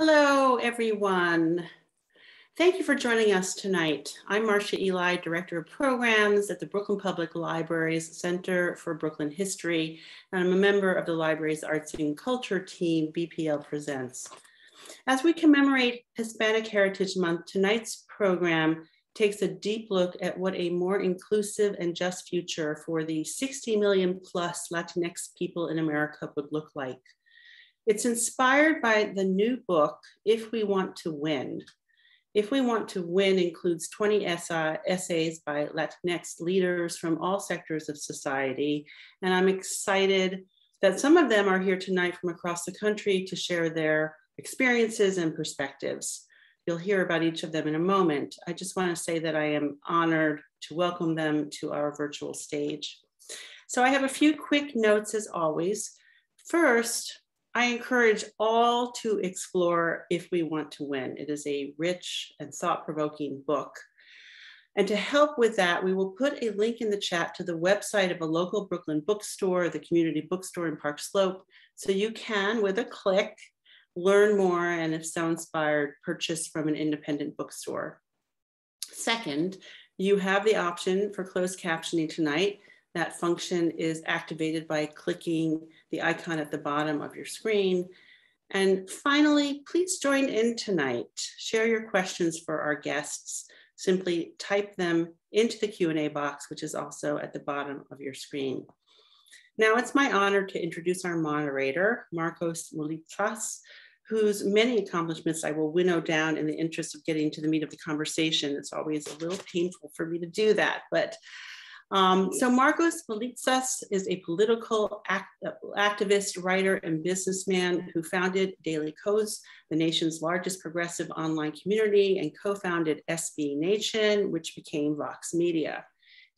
Hello, everyone. Thank you for joining us tonight. I'm Marcia Ely, Director of Programs at the Brooklyn Public Library's Center for Brooklyn History, and I'm a member of the library's Arts and Culture team, BPL Presents. As we commemorate Hispanic Heritage Month, tonight's program takes a deep look at what a more inclusive and just future for the 60 million plus Latinx people in America would look like. It's inspired by the new book, If We Want to Win. If We Want to Win includes 20 essays by Latinx leaders from all sectors of society. And I'm excited that some of them are here tonight from across the country to share their experiences and perspectives. You'll hear about each of them in a moment. I just want to say that I am honored to welcome them to our virtual stage. So I have a few quick notes as always. First, I encourage all to explore If We Want to Win. It is a rich and thought provoking book. And to help with that, we will put a link in the chat to the website of a local Brooklyn bookstore, the community bookstore in Park Slope. So you can, with a click, learn more, and if so inspired, purchase from an independent bookstore. Second, you have the option for closed captioning tonight. That function is activated by clicking the icon at the bottom of your screen. And finally, please join in tonight. Share your questions for our guests. Simply type them into the Q&A box, which is also at the bottom of your screen. Now it's my honor to introduce our moderator, Markos Moulitsas, whose many accomplishments I will winnow down in the interest of getting to the meat of the conversation. It's always a little painful for me to do that, but um, so Markos Moulitsas is a political act, activist, writer, and businessman who founded Daily Kos, the nation's largest progressive online community, and co-founded SB Nation, which became Vox Media.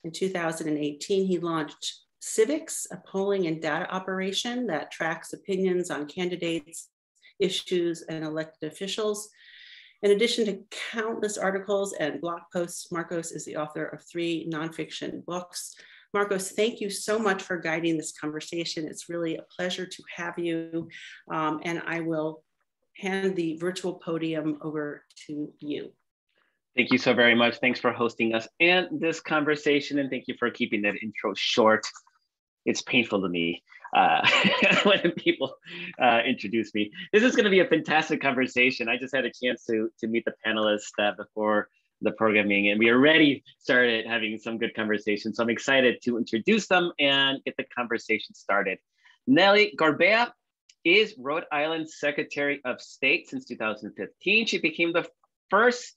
In 2018, he launched Civiqs, a polling and data operation that tracks opinions on candidates issues, and elected officials. In addition to countless articles and blog posts, Markos is the author of three nonfiction books. Markos, thank you so much for guiding this conversation. It's really a pleasure to have you. Um, and I will hand the virtual podium over to you. Thank you so very much. Thanks for hosting us and this conversation. And thank you for keeping that intro short. It's painful to me uh, when people uh, introduce me. This is going to be a fantastic conversation. I just had a chance to, to meet the panelists uh, before the programming and we already started having some good conversations. So I'm excited to introduce them and get the conversation started. Nellie Gorbea is Rhode Island's Secretary of State since 2015. She became the first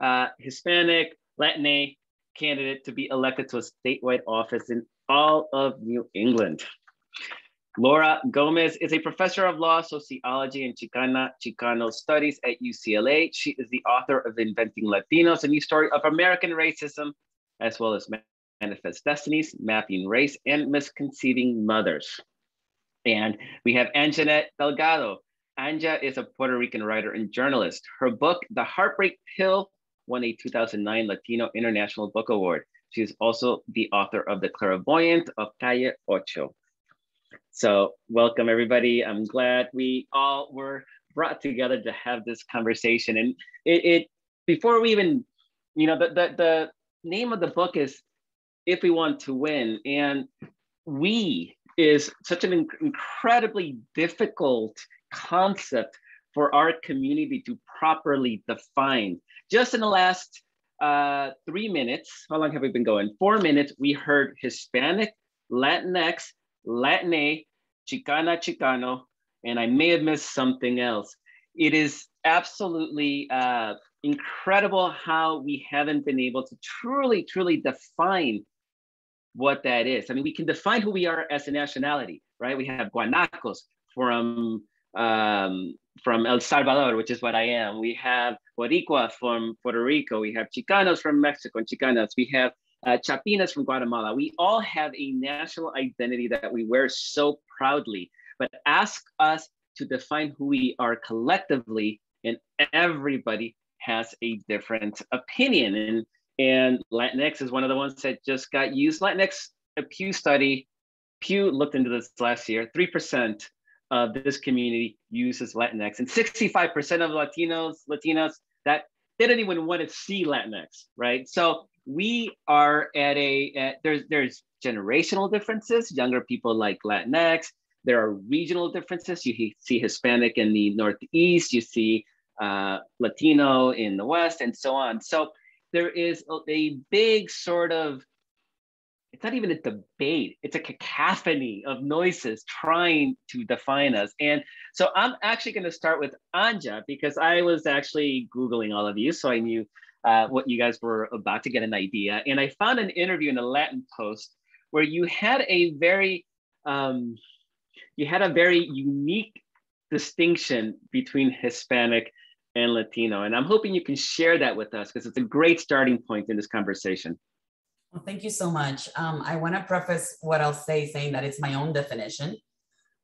uh, Hispanic Latina candidate to be elected to a statewide office in all of New England. Laura Gómez is a professor of law, sociology, and Chicana Chicano studies at UCLA. She is the author of Inventing Latinos, a new story of American racism, as well as Manifest Destinies, Mapping Race, and Misconceiving Mothers. And we have Anjanette Delgado. Anja is a Puerto Rican writer and journalist. Her book, The Heartbreak Pill, won a 2009 Latino International Book Award. She is also the author of The Clairvoyant of Calle Ocho. So welcome everybody. I'm glad we all were brought together to have this conversation. And it, it before we even, you know, the, the, the name of the book is If We Want to Win. And we is such an incredibly difficult concept for our community to properly define. Just in the last uh, three minutes, how long have we been going? Four minutes, we heard Hispanic, Latinx, Latine, Chicana, Chicano, and I may have missed something else. It is absolutely uh, incredible how we haven't been able to truly, truly define what that is. I mean, we can define who we are as a nationality, right? We have Guanacos from um, from El Salvador, which is what I am. We have Boricua from Puerto Rico. We have Chicanos from Mexico and Chicanas. We have uh, Chapinas from Guatemala. We all have a national identity that we wear so proudly, but ask us to define who we are collectively, and everybody has a different opinion. And, and Latinx is one of the ones that just got used. Latinx, a Pew study, Pew looked into this last year, 3% of this community uses Latinx, and 65% of Latinos, Latinas that they don't even want to see Latinx, right? So we are at a at, there's there's generational differences. Younger people like Latinx. There are regional differences. You see Hispanic in the Northeast. You see uh, Latino in the West, and so on. So there is a, a big sort of it's not even a debate it's a cacophony of noises trying to define us and so i'm actually going to start with anja because i was actually googling all of you so i knew uh, what you guys were about to get an idea and i found an interview in the latin post where you had a very um, you had a very unique distinction between hispanic and latino and i'm hoping you can share that with us because it's a great starting point in this conversation well, thank you so much. Um, I want to preface what I'll say saying that it's my own definition.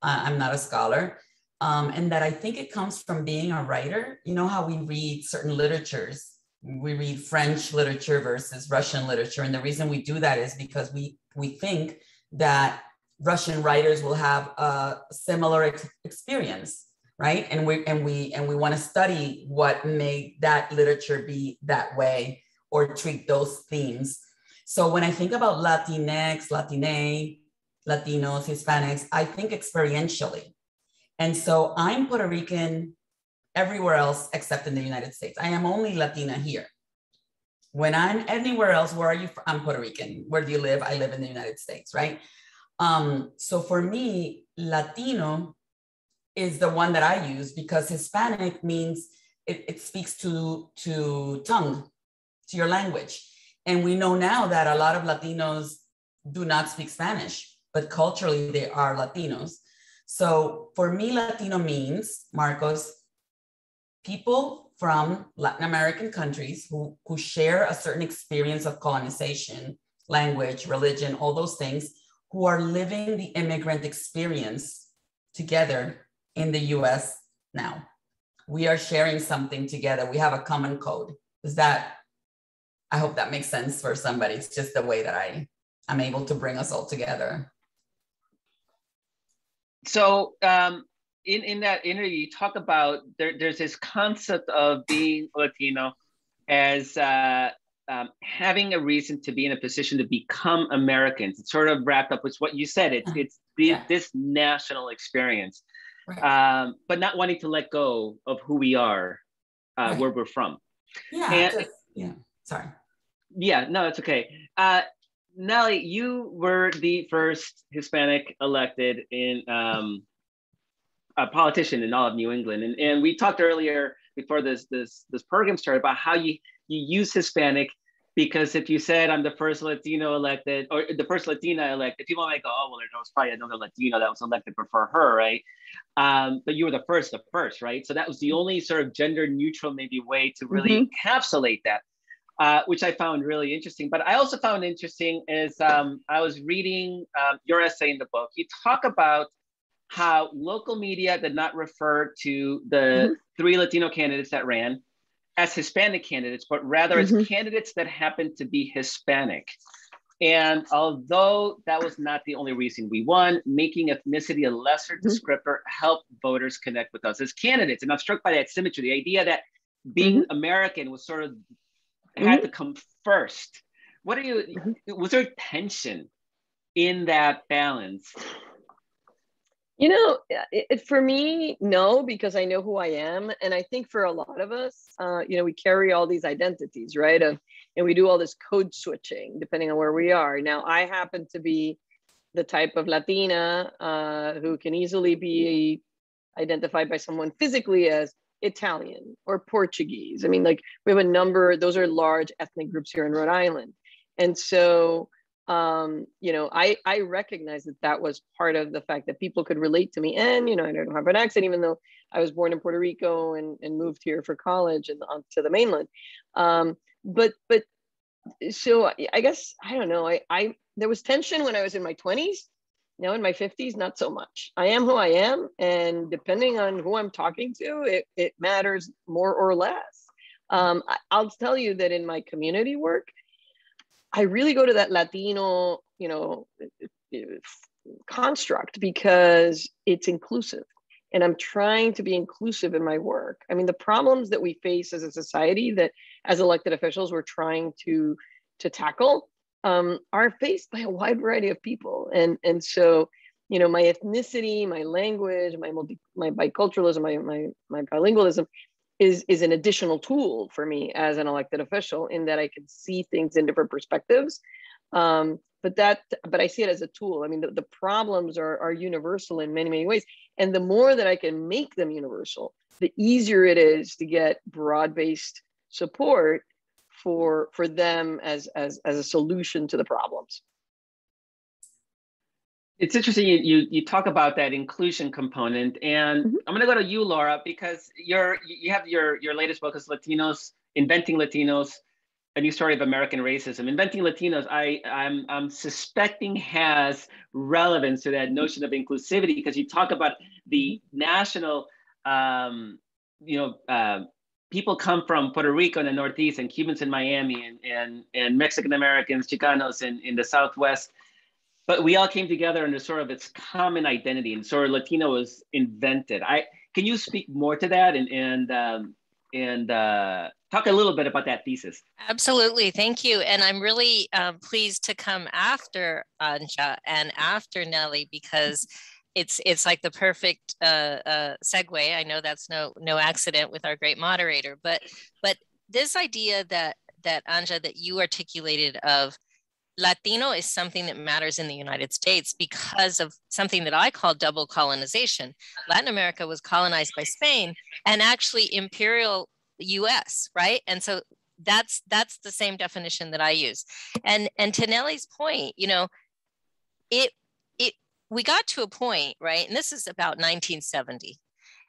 Uh, I'm not a scholar. Um, and that I think it comes from being a writer. You know how we read certain literatures. We read French literature versus Russian literature. And the reason we do that is because we, we think that Russian writers will have a similar ex- experience, right? And we and we and we want to study what made that literature be that way or treat those themes so when I think about Latinx, Latine, Latinos, Hispanics, I think experientially. And so I'm Puerto Rican everywhere else except in the United States. I am only Latina here. When I'm anywhere else, where are you? From? I'm Puerto Rican. Where do you live? I live in the United States, right? Um, so for me, Latino is the one that I use because Hispanic means it, it speaks to, to tongue, to your language. And we know now that a lot of Latinos do not speak Spanish, but culturally they are Latinos. So for me, Latino means, Markos, people from Latin American countries who, who share a certain experience of colonization, language, religion, all those things, who are living the immigrant experience together in the US now. We are sharing something together. We have a common code. Is that I hope that makes sense for somebody. It's just the way that I I'm able to bring us all together. So um, in in that interview, you talk about there, there's this concept of being Latino as uh, um, having a reason to be in a position to become Americans. It's sort of wrapped up with what you said. It's it's the, yeah. this national experience, right. um, but not wanting to let go of who we are, uh, right. where we're from. Yeah. And, just, yeah Sorry. Yeah, no, it's okay. Uh, Nellie, you were the first Hispanic elected in um, a politician in all of New England, and, and we talked earlier before this this this program started about how you you use Hispanic because if you said I'm the first Latino elected or the first Latina elected, people might go, oh well, there was probably another Latino that was elected before her, right? Um, but you were the first, the first, right? So that was the only sort of gender neutral maybe way to really mm-hmm. encapsulate that uh, which I found really interesting. But I also found interesting is um, I was reading um, your essay in the book. You talk about how local media did not refer to the mm-hmm. three Latino candidates that ran as Hispanic candidates, but rather mm-hmm. as candidates that happened to be Hispanic. And although that was not the only reason we won, making ethnicity a lesser mm-hmm. descriptor helped voters connect with us as candidates. And I'm struck by that symmetry, the idea that being mm-hmm. American was sort of had mm-hmm. to come first. What are you? Mm-hmm. Was there tension in that balance? You know, it, for me, no, because I know who I am, and I think for a lot of us, uh, you know, we carry all these identities, right? Of, and we do all this code switching depending on where we are. Now, I happen to be the type of Latina uh, who can easily be identified by someone physically as Italian or Portuguese. I mean, like we have a number, those are large ethnic groups here in Rhode Island. And so, um, you know, I, I recognize that that was part of the fact that people could relate to me. And, you know, I don't have an accent, even though I was born in Puerto Rico and, and moved here for college and on to the mainland. Um, but, but so I guess, I don't know, I, I, there was tension when I was in my 20s now in my 50s not so much i am who i am and depending on who i'm talking to it, it matters more or less um, I, i'll tell you that in my community work i really go to that latino you know construct because it's inclusive and I'm trying to be inclusive in my work. I mean, the problems that we face as a society that as elected officials we're trying to to tackle um, are faced by a wide variety of people. And, and so, you know, my ethnicity, my language, my multi, my biculturalism, my, my, my bilingualism is, is an additional tool for me as an elected official in that I can see things in different perspectives. Um, but that, but I see it as a tool. I mean, the, the problems are, are universal in many, many ways. And the more that I can make them universal, the easier it is to get broad-based support for for them as as as a solution to the problems it's interesting you, you, you talk about that inclusion component and mm-hmm. i'm going to go to you laura because you're you have your your latest book is latinos inventing latinos a new story of american racism inventing latinos i i'm, I'm suspecting has relevance to that notion of inclusivity because you talk about the national um, you know uh, people come from Puerto Rico in the Northeast and Cubans in Miami and, and, and Mexican Americans, Chicanos in, in the Southwest. But we all came together under sort of its common identity and sort of Latino was invented. I can you speak more to that and and um, and uh, talk a little bit about that thesis? Absolutely, thank you. And I'm really um, pleased to come after Anja and after Nellie because it's it's like the perfect uh, uh, segue. I know that's no no accident with our great moderator, but but this idea that that Anja that you articulated of Latino is something that matters in the United States because of something that I call double colonization. Latin America was colonized by Spain and actually imperial US, right? And so that's that's the same definition that I use. And and to Nellie's point, you know, it it we got to a point, right? And this is about 1970.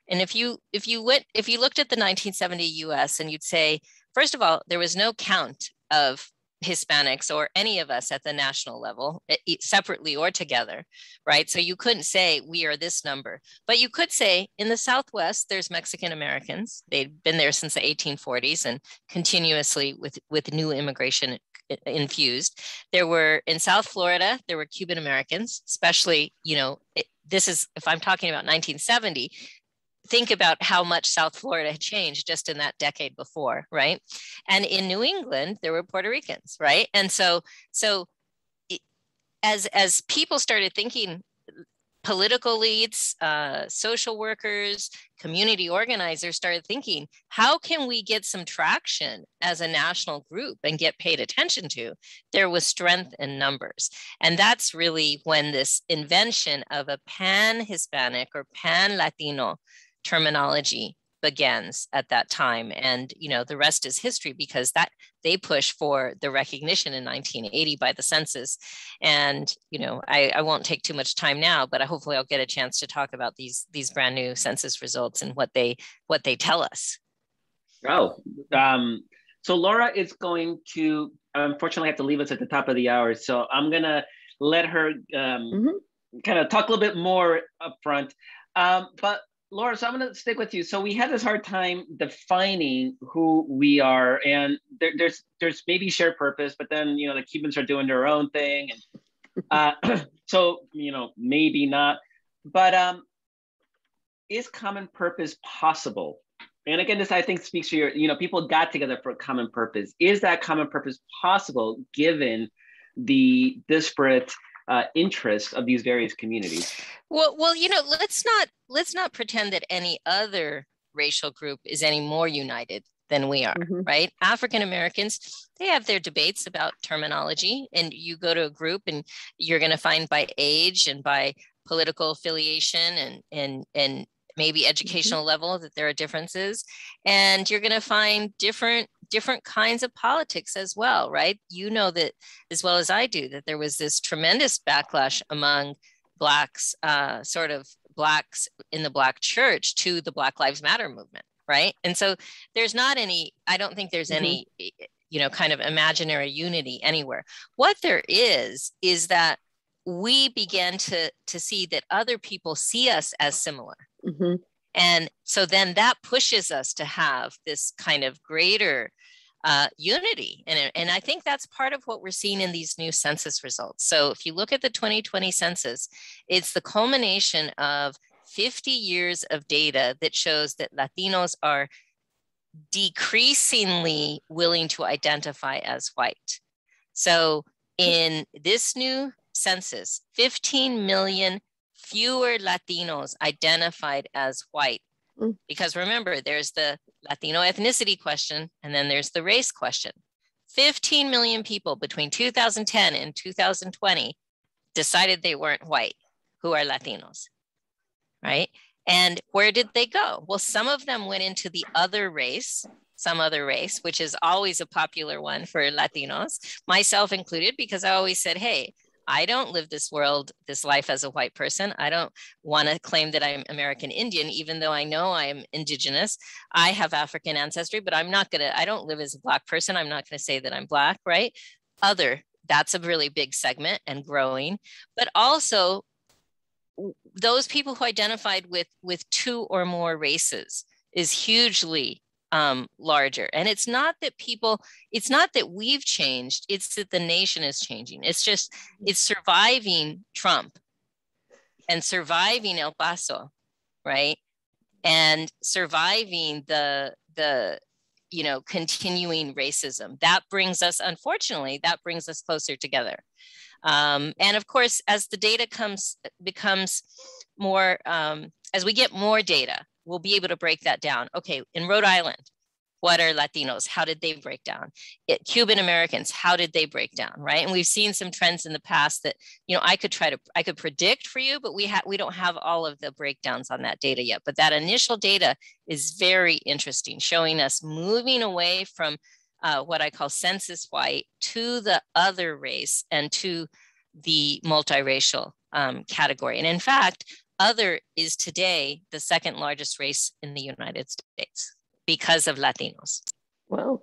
And if you if you went if you looked at the 1970 US and you'd say, first of all, there was no count of Hispanics or any of us at the national level, eh, separately or together, right? So you couldn't say we are this number, but you could say in the Southwest, there's Mexican Americans. They've been there since the 1840s and continuously with, with new immigration eh, eh, infused. There were in South Florida, there were Cuban Americans, especially, you know, it, this is, if I'm talking about 1970, think about how much South Florida had changed just in that decade before, right? And in New England, there were Puerto Ricans, right? And so, so as as people started thinking political leads, uh, social workers, community organizers started thinking, how can we get some traction as a national group and get paid attention to? There was strength in numbers. And that's really when this invention of a pan Hispanic or pan Latino terminology begins at that time. And you know the rest is history because that they push for the recognition in 1980 by the census. And you know I, I won't take too much time now but I, hopefully i'll get a chance to talk about these these brand new census results and what they what they tell us. Oh um, so laura is going to unfortunately have to leave us at the top of the hour. So i'm gonna let her um, mm-hmm. kind of talk a little bit more up front um, but Laura, so I'm going to stick with you. So we had this hard time defining who we are, and there, there's there's maybe shared purpose, but then you know the Cubans are doing their own thing, and uh, so you know maybe not. But um, is common purpose possible? And again, this I think speaks to your you know people got together for a common purpose. Is that common purpose possible given the disparate uh, interests of these various communities? Well, well, you know, let's not let's not pretend that any other racial group is any more united than we are, mm-hmm. right? African Americans, they have their debates about terminology, and you go to a group and you're going to find by age and by political affiliation and and and maybe mm-hmm. educational mm-hmm. level that there are differences and you're going to find different different kinds of politics as well right you know that as well as i do that there was this tremendous backlash among blacks uh, sort of blacks in the black church to the black lives matter movement right and so there's not any i don't think there's mm-hmm. any you know kind of imaginary unity anywhere what there is is that we begin to to see that other people see us as similar mm-hmm. and so then that pushes us to have this kind of greater uh, unity. And, and I think that's part of what we're seeing in these new census results. So if you look at the 2020 census, it's the culmination of 50 years of data that shows that Latinos are decreasingly willing to identify as white. So in this new census, 15 million fewer Latinos identified as white. Mm. Because remember, there's the Latino ethnicity question, and then there's the race question. 15 million people between 2010 and 2020 decided they weren't white who are Latinos, right? And where did they go? Well, some of them went into the other race, some other race, which is always a popular one for Latinos, myself included, because I always said, hey, I don't live this world, this life as a white person. I don't want to claim that I'm American Indian, even though I know I am indigenous. I have African ancestry, but I'm not going to, I don't live as a Black person. I'm not going to say that I'm Black, right? Other, that's a really big segment and growing. But also, those people who identified with with two or more races is hugely um, larger. And it's not that people, it's not that we've changed, it's that the nation is changing. It's just, it's surviving Trump and surviving El Paso, right? And surviving the, the, you know, continuing racism. That brings us, unfortunately, that brings us closer together. Um, and of course, as the data comes becomes more, um, as we get more data, we'll be able to break that down. Okay, in Rhode Island, what are Latinos? How did they break down? It, Cuban Americans, how did they break down? Right, and we've seen some trends in the past that you know I could try to I could predict for you, but we have we don't have all of the breakdowns on that data yet. But that initial data is very interesting, showing us moving away from uh, what I call census white to the other race and to the multiracial um, category. And in fact, other is today the second largest race in the United States because of Latinos. Wow.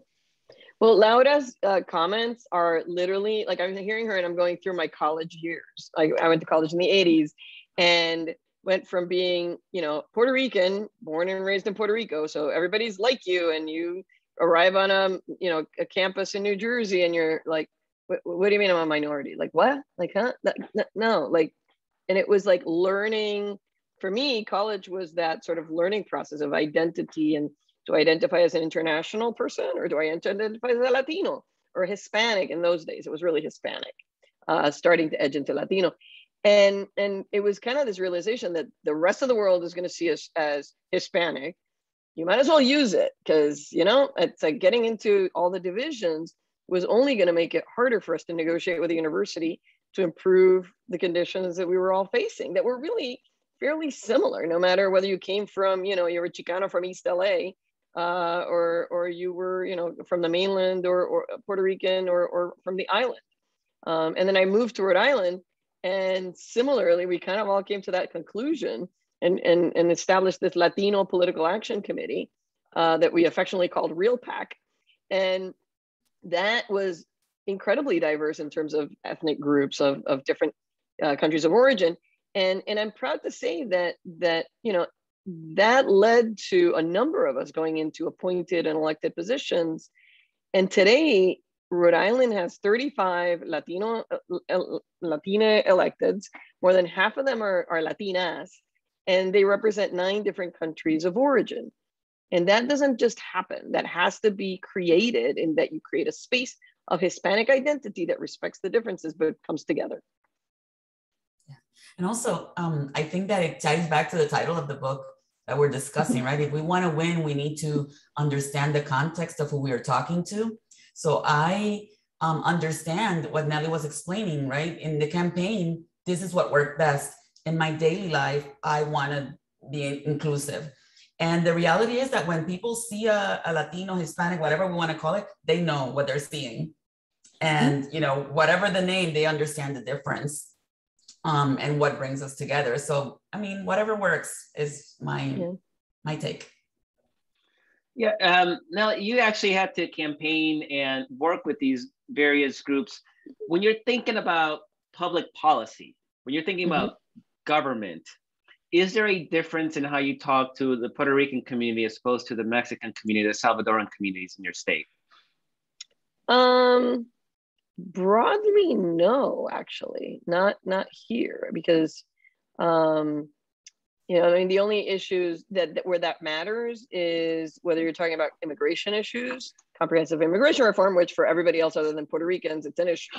Well, Laura's uh, comments are literally like I'm hearing her and I'm going through my college years. I, I went to college in the 80s and went from being, you know, Puerto Rican, born and raised in Puerto Rico. So everybody's like you and you arrive on a you know a campus in New Jersey and you're like, what, what do you mean I'm a minority? Like what? Like huh? No, like, and it was like learning. For me, college was that sort of learning process of identity and do I identify as an international person or do I identify as a Latino or Hispanic? In those days, it was really Hispanic, uh, starting to edge into Latino. And, and it was kind of this realization that the rest of the world is going to see us as Hispanic you might as well use it because you know it's like getting into all the divisions was only going to make it harder for us to negotiate with the university to improve the conditions that we were all facing that were really fairly similar no matter whether you came from you know you're a chicano from east la uh, or or you were you know from the mainland or, or puerto rican or, or from the island um, and then i moved to rhode island and similarly we kind of all came to that conclusion and, and, and established this Latino Political Action Committee uh, that we affectionately called Real PAC. And that was incredibly diverse in terms of ethnic groups of, of different uh, countries of origin. And, and I'm proud to say that, that, you know, that led to a number of us going into appointed and elected positions. And today, Rhode Island has 35 Latino, uh, Latina electeds. More than half of them are, are Latinas and they represent nine different countries of origin. And that doesn't just happen. That has to be created in that you create a space of Hispanic identity that respects the differences but comes together. Yeah. And also, um, I think that it ties back to the title of the book that we're discussing, right? If we want to win, we need to understand the context of who we are talking to. So I um, understand what Nellie was explaining, right? In the campaign, this is what worked best in my daily life, I want to be inclusive. And the reality is that when people see a, a, Latino, Hispanic, whatever we want to call it, they know what they're seeing. And, you know, whatever the name, they understand the difference um, and what brings us together. So, I mean, whatever works is my, yeah. my take. Yeah. Um, now, you actually had to campaign and work with these various groups. When you're thinking about public policy, when you're thinking mm-hmm. about government, is there a difference in how you talk to the Puerto Rican community as opposed to the Mexican community, the Salvadoran communities in your state? Um, broadly, no, actually, not not here because, um, You know, I mean, the only issues that, that where that matters is whether you're talking about immigration issues, comprehensive immigration reform, which for everybody else other than Puerto Ricans, it's an issue,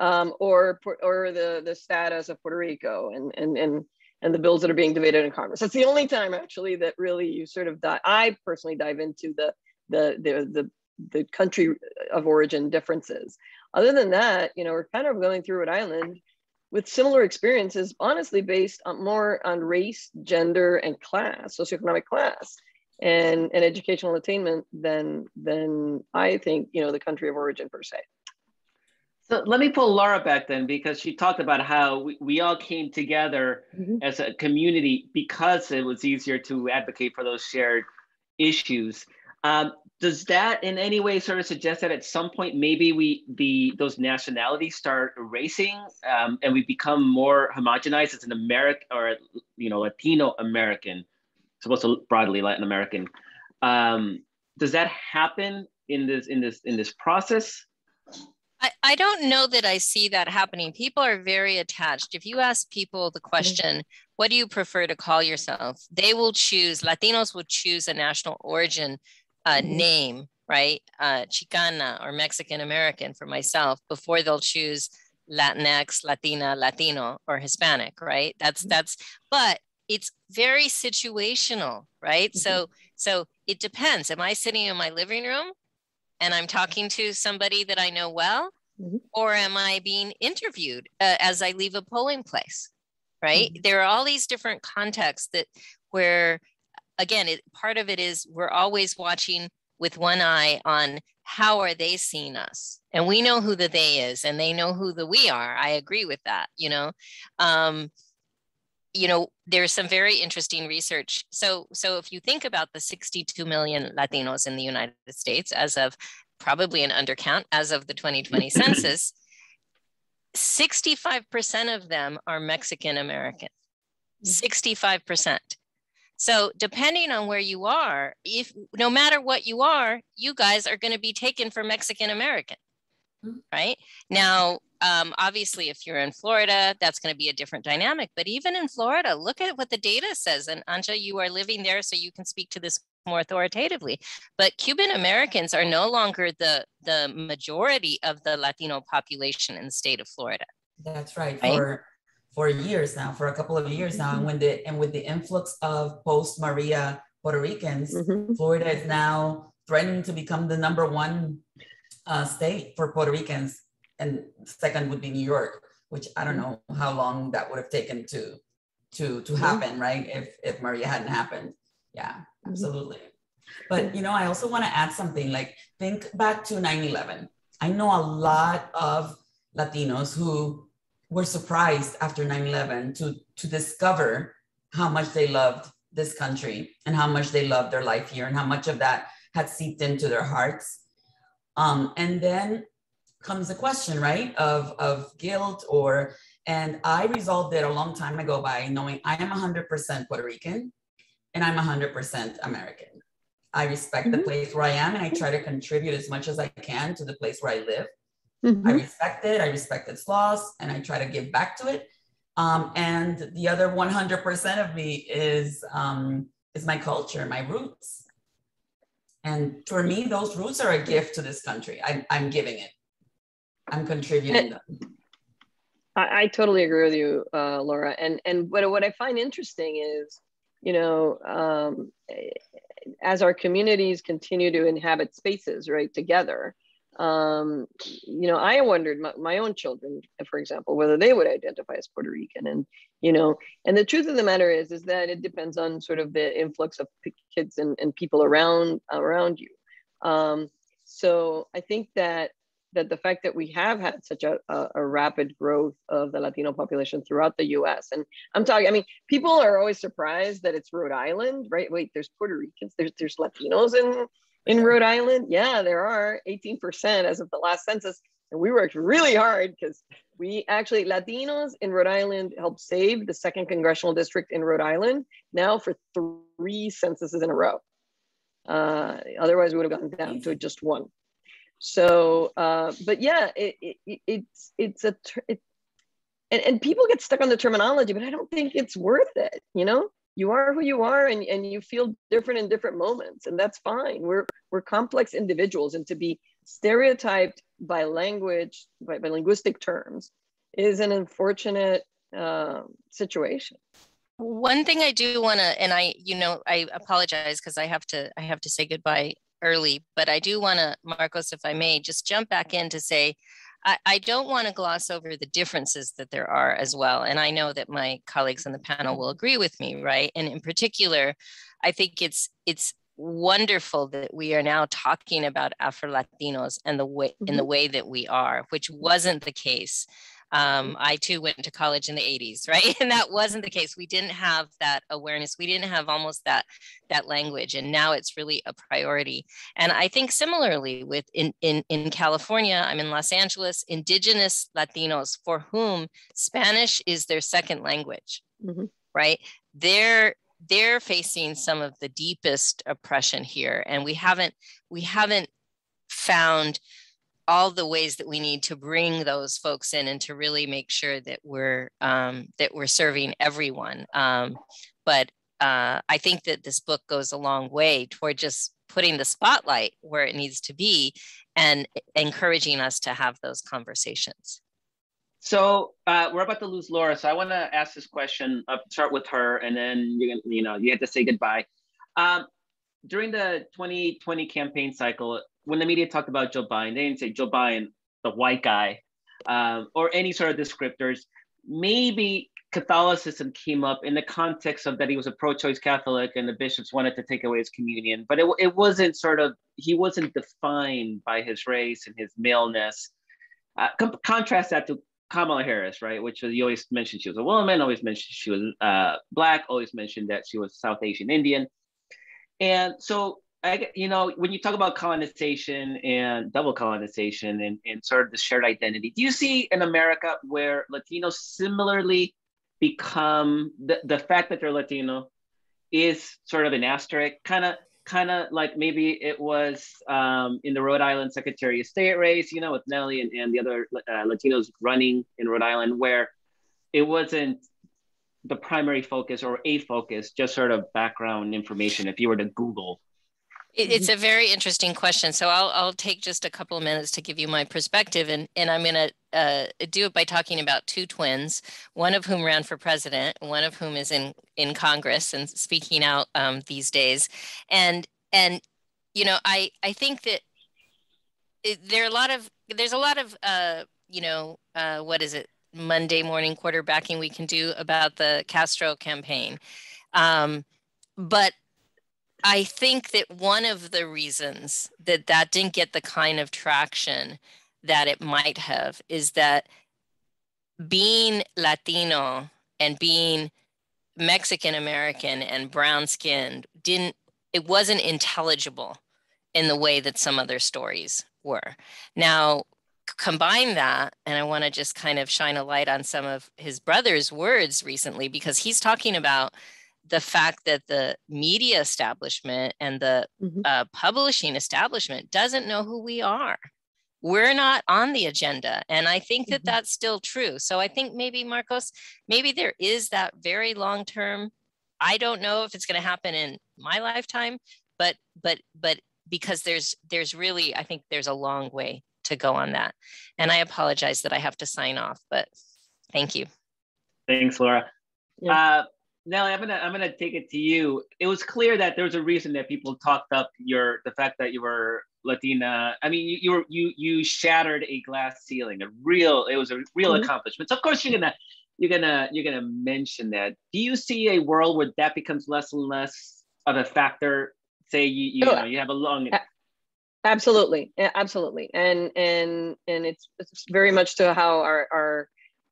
um, or or the the status of Puerto Rico and and and and the bills that are being debated in Congress. That's the only time actually that really you sort of dive. I personally dive into the the the the the country of origin differences. Other than that, you know, we're kind of going through Rhode Island with similar experiences, honestly based on more on race, gender, and class, socioeconomic class, and, and educational attainment than than I think you know the country of origin per se. So let me pull Laura back then because she talked about how we, we all came together mm-hmm. as a community because it was easier to advocate for those shared issues. Um, does that in any way sort of suggest that at some point maybe we the those nationalities start erasing um, and we become more homogenized as an American or you know Latino American, supposed to broadly Latin American? Um, does that happen in this in this in this process? I, I don't know that I see that happening. People are very attached. If you ask people the mm-hmm. question, what do you prefer to call yourself? They will choose, Latinos will choose a national origin uh, mm-hmm. name, right? Uh, Chicana or Mexican American for myself before they'll choose Latinx, Latina, Latino, or Hispanic, right? That's mm-hmm. that's, but it's very situational, right? Mm-hmm. So so it depends. Am I sitting in my living room and I'm talking to somebody that I know well, mm-hmm. or am I being interviewed uh, as I leave a polling place? Right? Mm-hmm. There are all these different contexts that where again, it, part of it is we're always watching with one eye on how are they seeing us and we know who the they is and they know who the we are i agree with that you know um, you know there's some very interesting research so so if you think about the 62 million latinos in the united states as of probably an undercount as of the 2020 census 65% of them are mexican american 65% mm-hmm. So depending on where you are, if no matter what you are, you guys are going to be taken for Mexican American, mm-hmm. right? Now, um, obviously, if you're in Florida, that's going to be a different dynamic. But even in Florida, look at what the data says. And Anja, you are living there, so you can speak to this more authoritatively. But Cuban Americans are no longer the the majority of the Latino population in the state of Florida. That's right. right? For for years now, for a couple of years now. And when the and with the influx of post Maria Puerto Ricans, mm-hmm. Florida is now threatening to become the number one uh, state for Puerto Ricans, and second would be New York, which I don't know how long that would have taken to to to happen, mm-hmm. right? If if Maria hadn't happened, yeah, mm-hmm. absolutely. But you know, I also want to add something. Like think back to 9/11. I know a lot of Latinos who were surprised after 9-11 to, to discover how much they loved this country and how much they loved their life here and how much of that had seeped into their hearts. Um, and then comes the question, right, of, of guilt or, and I resolved it a long time ago by knowing I am 100% Puerto Rican and I'm 100% American. I respect mm-hmm. the place where I am and I try to contribute as much as I can to the place where I live. Mm-hmm. I respect it. I respect its laws, and I try to give back to it. Um, and the other 100% of me is um, is my culture, my roots. And for me, those roots are a gift to this country. I, I'm giving it. I'm contributing them. I, I totally agree with you, uh, Laura. And and what what I find interesting is, you know, um, as our communities continue to inhabit spaces right together, um, you know, I wondered my, my, own children, for example, whether they would identify as Puerto Rican, and you know, and the truth of the matter is, is that it depends on sort of the influx of kids and, and people around around you. Um, so I think that that the fact that we have had such a, a, a, rapid growth of the Latino population throughout the U.S. and I'm talking, I mean, people are always surprised that it's Rhode Island, right? Wait, there's Puerto Ricans, there's there's Latinos in in Rhode Island, yeah, there are 18% as of the last census. And we worked really hard because we actually, Latinos in Rhode Island helped save the second congressional district in Rhode Island now for three censuses in a row. Uh, otherwise, we would have gotten down to just one. So, uh, but yeah, it, it, it's it's a it, and, and people get stuck on the terminology, but I don't think it's worth it. You know, you are who you are and, and you feel different in different moments and that's fine. We're we're complex individuals and to be stereotyped by language by, by linguistic terms is an unfortunate uh, situation. One thing i do want to and i you know i apologize because i have to i have to say goodbye early but i do want to markos if i may just jump back in to say I, I don't want to gloss over the differences that there are as well. And I know that my colleagues on the panel will agree with me, right? And in particular, I think it's it's wonderful that we are now talking about Afro Latinos and the way mm-hmm. in the way that we are, which wasn't the case um, I too went to college in the 80s, right? And that wasn't the case. We didn't have that awareness. We didn't have almost that that language, and now it's really a priority. And I think similarly with in in in California, I'm in Los Angeles. Indigenous Latinos for whom Spanish is their second language, mm-hmm. right? They're they're facing some of the deepest oppression here, and we haven't we haven't found all the ways that we need to bring those folks in and to really make sure that we're um, that we're serving everyone. Um, but uh, I think that this book goes a long way toward just putting the spotlight where it needs to be and encouraging us to have those conversations. So uh, we're about to lose Laura, so I want to ask this question. Start with her, and then you you know you have to say goodbye. Um, during the 2020 campaign cycle, when the media talked about Joe Biden, they didn't say Joe Biden, the white guy, um, or any sort of descriptors. Maybe Catholicism came up in the context of that he was a pro-choice Catholic and the bishops wanted to take away his communion, but it, it wasn't sort of he wasn't defined by his race and his maleness. Uh, com- contrast that to Kamala Harris, right? Which was, you always mentioned she was a woman, always mentioned she was uh, black, always mentioned that she was South Asian Indian, and so I, you know, when you talk about colonization and double colonization and, and sort of the shared identity, do you see in America where Latinos similarly become the, the fact that they're Latino is sort of an asterisk, kind of kind of like maybe it was um, in the Rhode Island Secretary of State race, you know, with Nellie and, and the other uh, Latinos running in Rhode Island, where it wasn't the primary focus or a focus, just sort of background information. If you were to Google it's mm-hmm. a very interesting question. So I'll, I'll take just a couple of minutes to give you my perspective. And, and I'm going to uh, do it by talking about two twins, one of whom ran for president, one of whom is in, in Congress and speaking out um, these days. And, and, you know, I, I think that it, there are a lot of, there's a lot of, uh, you know, uh, what is it? Monday morning quarterbacking we can do about the Castro campaign. Um, but I think that one of the reasons that that didn't get the kind of traction that it might have is that being Latino and being Mexican American and brown skinned didn't, it wasn't intelligible in the way that some other stories were. Now, combine that, and I want to just kind of shine a light on some of his brother's words recently because he's talking about the fact that the media establishment and the mm-hmm. uh, publishing establishment doesn't know who we are we're not on the agenda and i think that mm-hmm. that's still true so i think maybe markos maybe there is that very long term i don't know if it's going to happen in my lifetime but but but because there's there's really i think there's a long way to go on that and i apologize that i have to sign off but thank you thanks laura yeah. uh, Nellie, I'm gonna I'm gonna take it to you. It was clear that there was a reason that people talked up your the fact that you were Latina. I mean, you you were you you shattered a glass ceiling. A real it was a real mm-hmm. accomplishment. So of course you're gonna you're gonna you're gonna mention that. Do you see a world where that becomes less and less of a factor? Say you you, oh, know you have a long. Absolutely, absolutely, and and and it's, it's very much to how our our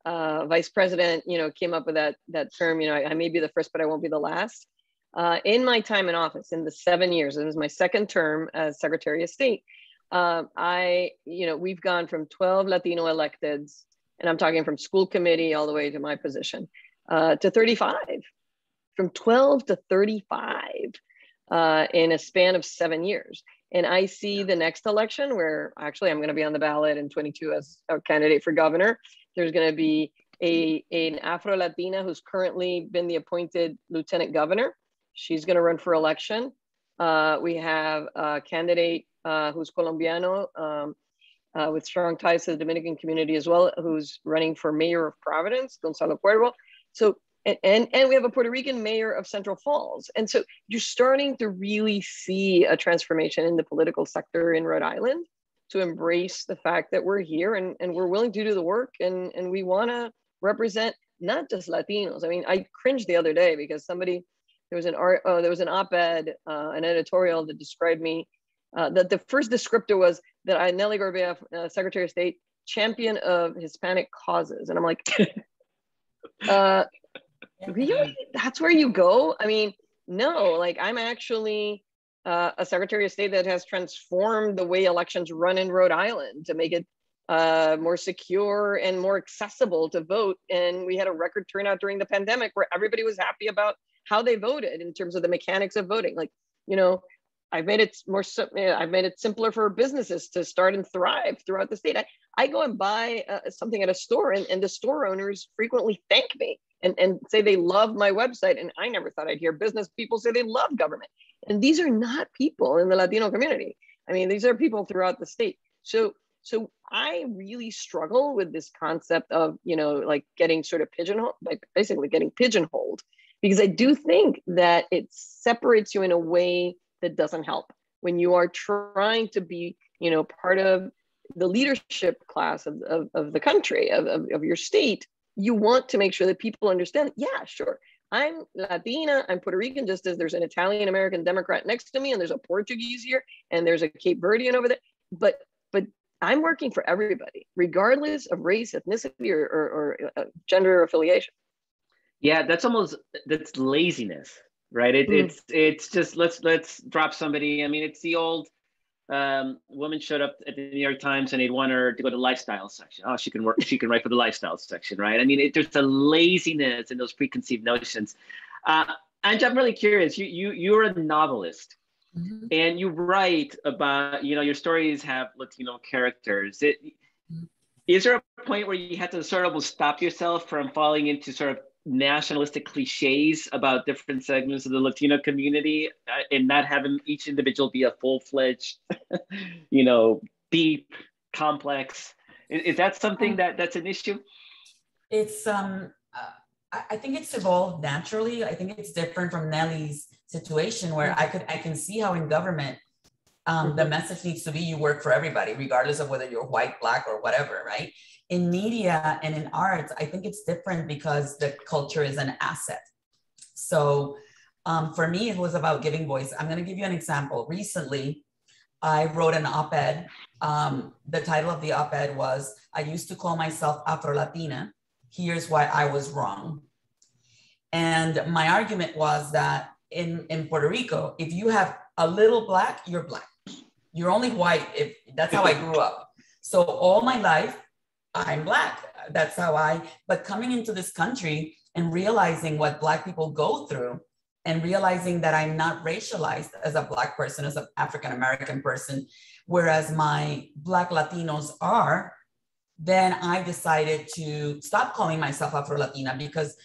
uh, vice president, you know, came up with that that term. You know, I, I, may be the first, but I won't be the last. Uh, in my time in office, in the seven years, it was my second term as Secretary of State. Uh, I, you know, we've gone from 12 Latino electeds, and I'm talking from school committee all the way to my position, uh, to 35, from 12 to 35 uh, in a span of seven years. And I see the next election where actually I'm going to be on the ballot in 22 as a candidate for governor there's going to be a, an Afro-Latina who's currently been the appointed lieutenant governor. She's gonna run for election. Uh, we have a candidate uh, who's Colombiano um, uh, with strong ties to the Dominican community as well, who's running for mayor of Providence, Gonzalo Cuervo. So, and, and, and we have a Puerto Rican mayor of Central Falls. And so you're starting to really see a transformation in the political sector in Rhode Island to embrace the fact that we're here and, and we're willing to do the work and, and we wanna represent not just Latinos. I mean, I cringed the other day because somebody, there was an art, uh, there was an op-ed, uh, an editorial that described me, uh, that the first descriptor was that I, Nellie Gorbea, uh, Secretary of State, champion of Hispanic causes. And I'm like, uh, really? That's where you go? I mean, no, like I'm actually uh, a Secretary of State that has transformed the way elections run in Rhode Island to make it uh, more secure and more accessible to vote. And we had a record turnout during the pandemic where everybody was happy about how they voted in terms of the mechanics of voting. Like, you know, I've made it more, I've made it simpler for businesses to start and thrive throughout the state. I, I go and buy uh, something at a store and, and the store owners frequently thank me and, and say they love my website. And I never thought I'd hear business people say they love government. And these are not people in the Latino community. I mean, these are people throughout the state. So so I really struggle with this concept of, you know, like getting sort of pigeonholed, like basically getting pigeonholed, because I do think that it separates you in a way that doesn't help when you are trying to be, you know, part of the leadership class of, of, of the country, of, of, of your state. You want to make sure that people understand, yeah, sure, I'm Latina, I'm Puerto Rican, just as there's an Italian American Democrat next to me, and there's a Portuguese here, and there's a Cape Verdean over there. But but I'm working for everybody, regardless of race, ethnicity, or, or, or uh, gender affiliation. Yeah, that's almost that's laziness, right? It, mm. It's it's just let's let's drop somebody. I mean, it's the old um, woman showed up at the New York Times and they'd want her to go to the lifestyle section. Oh, she can work. She can write for the lifestyle section, right? I mean, it, there's a laziness in those preconceived notions. Uh, and I'm really curious. You you you're a novelist. Mm-hmm. And you write about, you know, your stories have Latino characters. It, mm-hmm. Is there a point where you had to sort of stop yourself from falling into sort of nationalistic cliches about different segments of the Latino community uh, and not having each individual be a full-fledged, you know, deep, complex? Is, is that something um, that that's an issue? It's um, uh, I think it's evolved naturally. I think it's different from Nellie's situation where I could I can see how in government um, the message needs to be you work for everybody, regardless of whether you're white, black, or whatever, right? In media and in arts, I think it's different because the culture is an asset. So um, for me, it was about giving voice. I'm going to give you an example. Recently, I wrote an op ed. Um, the title of the op ed was I used to call myself Afro Latina. Here's why I was wrong. And my argument was that in, in Puerto Rico, if you have a little black, you're black. You're only white. If that's how I grew up. So all my life, I'm black. That's how I, but coming into this country and realizing what black people go through and realizing that I'm not racialized as a black person, as an African American person, whereas my black Latinos are, then I decided to stop calling myself Afro Latina because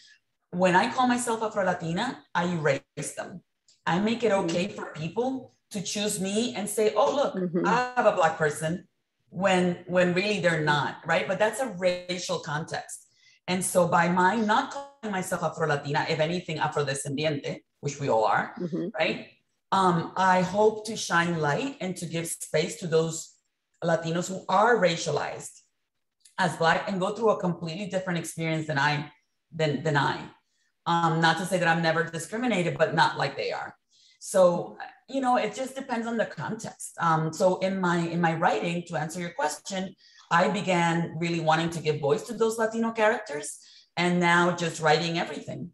when I call myself Afro Latina, I erase them. I make it mm-hmm. okay for people to choose me and say, "Oh, look, mm-hmm. I have a black person," when when really they're not, right? But that's a racial context. And so by my not calling myself Afro Latina, if anything, Afro descendiente, which we all are, mm-hmm. right? Um, I hope to shine light and to give space to those Latinos who are racialized as black and go through a completely different experience than I than than I. Um, not to say that I'm never discriminated, but not like they are. So, you know, it just depends on the context. Um, so in my in my writing, to answer your question, I began really wanting to give voice to those Latino characters, and now just writing everything.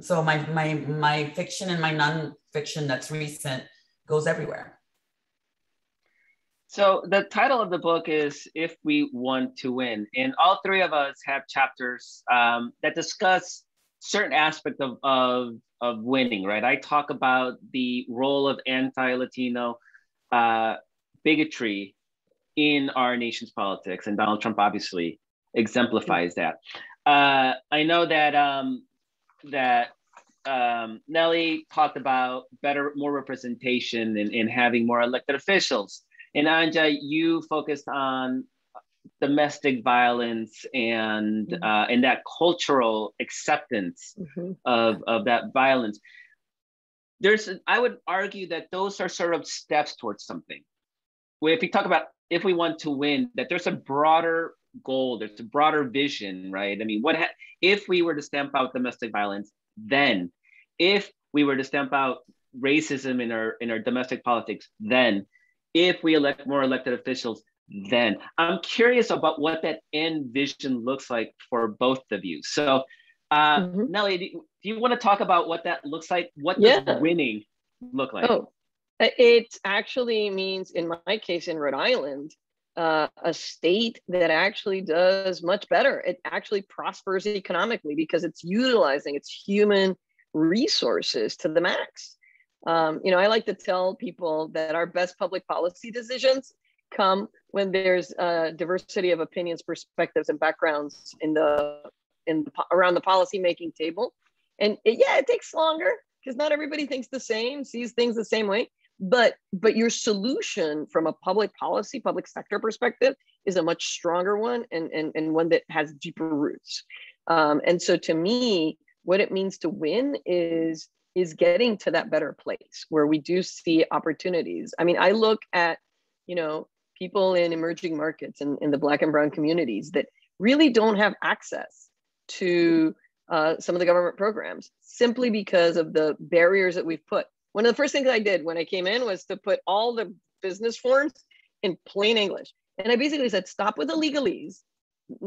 So my my my fiction and my nonfiction that's recent goes everywhere. So the title of the book is "If We Want to Win," and all three of us have chapters um, that discuss certain aspect of, of, of winning, right? I talk about the role of anti-Latino uh, bigotry in our nation's politics, and Donald Trump obviously exemplifies that. uh, I know that um, that um, Nellie talked about better, more representation and, and having more elected officials. And Anja, you focused on domestic violence and mm-hmm. uh, and that cultural acceptance mm-hmm. of, of that violence. There's, I would argue that those are sort of steps towards something. If we talk about if we want to win, that there's a broader goal, there's a broader vision, right? I mean, what ha- if we were to stamp out domestic violence, then if we were to stamp out racism in our in our domestic politics, then if we elect more elected officials, then I'm curious about what that end vision looks like for both of you. So, uh, mm-hmm. Nellie, do you, do you, want to talk about what that looks like? What does winning look like? Oh, it actually means, in my case, in Rhode Island, uh, a state that actually does much better. It actually prospers economically because it's utilizing its human resources to the max. Um, you know, I like to tell people that our best public policy decisions come when there's a diversity of opinions, perspectives, and backgrounds in the in the, around the policy making table. And it, yeah, it takes longer because not everybody thinks the same, sees things the same way. But but your solution from a public policy public sector perspective is a much stronger one and and, and one that has deeper roots. Um, and so to me what it means to win is is getting to that better place where we do see opportunities. I mean i look at you know people in emerging markets and in the black and brown communities that really don't have access to uh, some of the government programs simply because of the barriers that we've put one of the first things I did when I came in was to put all the business forms in plain English. And I basically said, stop with the legalese.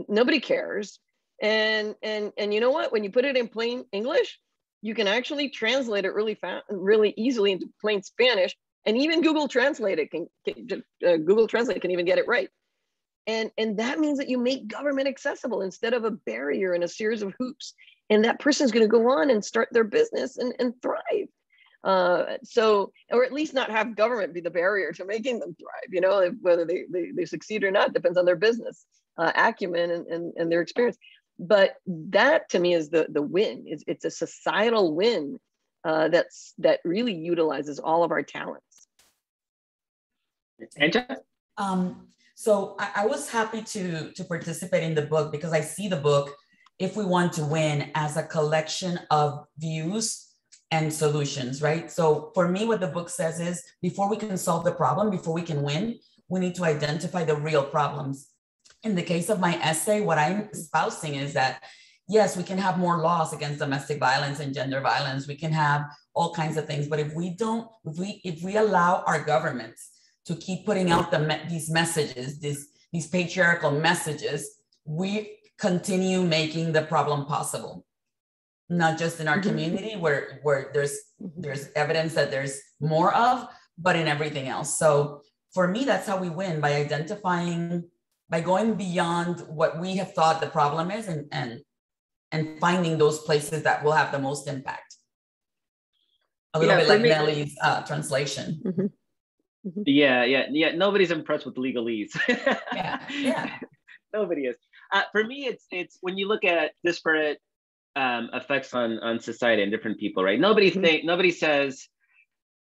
Nobody cares. And and and you know what? When you put it in plain English, you can actually translate it really fast, really easily into plain Spanish. And even Google Translate it can, can uh, Google Translate can even get it right. And and that means that you make government accessible instead of a barrier and a series of hoops. And that person is going to go on and start their business and, and thrive. Uh, so, or at least not have government be the barrier to making them thrive. You know, whether they, they, they succeed or not depends on their business uh, acumen and, and, and their experience. But that to me is the the win. It's, it's a societal win uh, that's that really utilizes all of our talents. Um, so I, I was happy to to participate in the book because I see the book if we want to win as a collection of views and solutions, right? So for me, what the book says is before we can solve the problem, before we can win, we need to identify the real problems. In the case of my essay, what I'm espousing is that yes, we can have more laws against domestic violence and gender violence. We can have all kinds of things, but if we don't, if we if we allow our governments to keep putting out the these messages, these these patriarchal messages, we continue making the problem possible not just in our mm-hmm. community where where there's mm-hmm. there's evidence that there's more of but in everything else so for me that's how we win by identifying by going beyond what we have thought the problem is and and and finding those places that will have the most impact a little yeah, bit like me, Nellie's uh, translation mm-hmm. Mm-hmm. yeah yeah yeah nobody's impressed with legalese yeah yeah nobody is uh, for me it's it's when you look at disparate um, effects on on society and different people, right? Nobody mm-hmm. think nobody says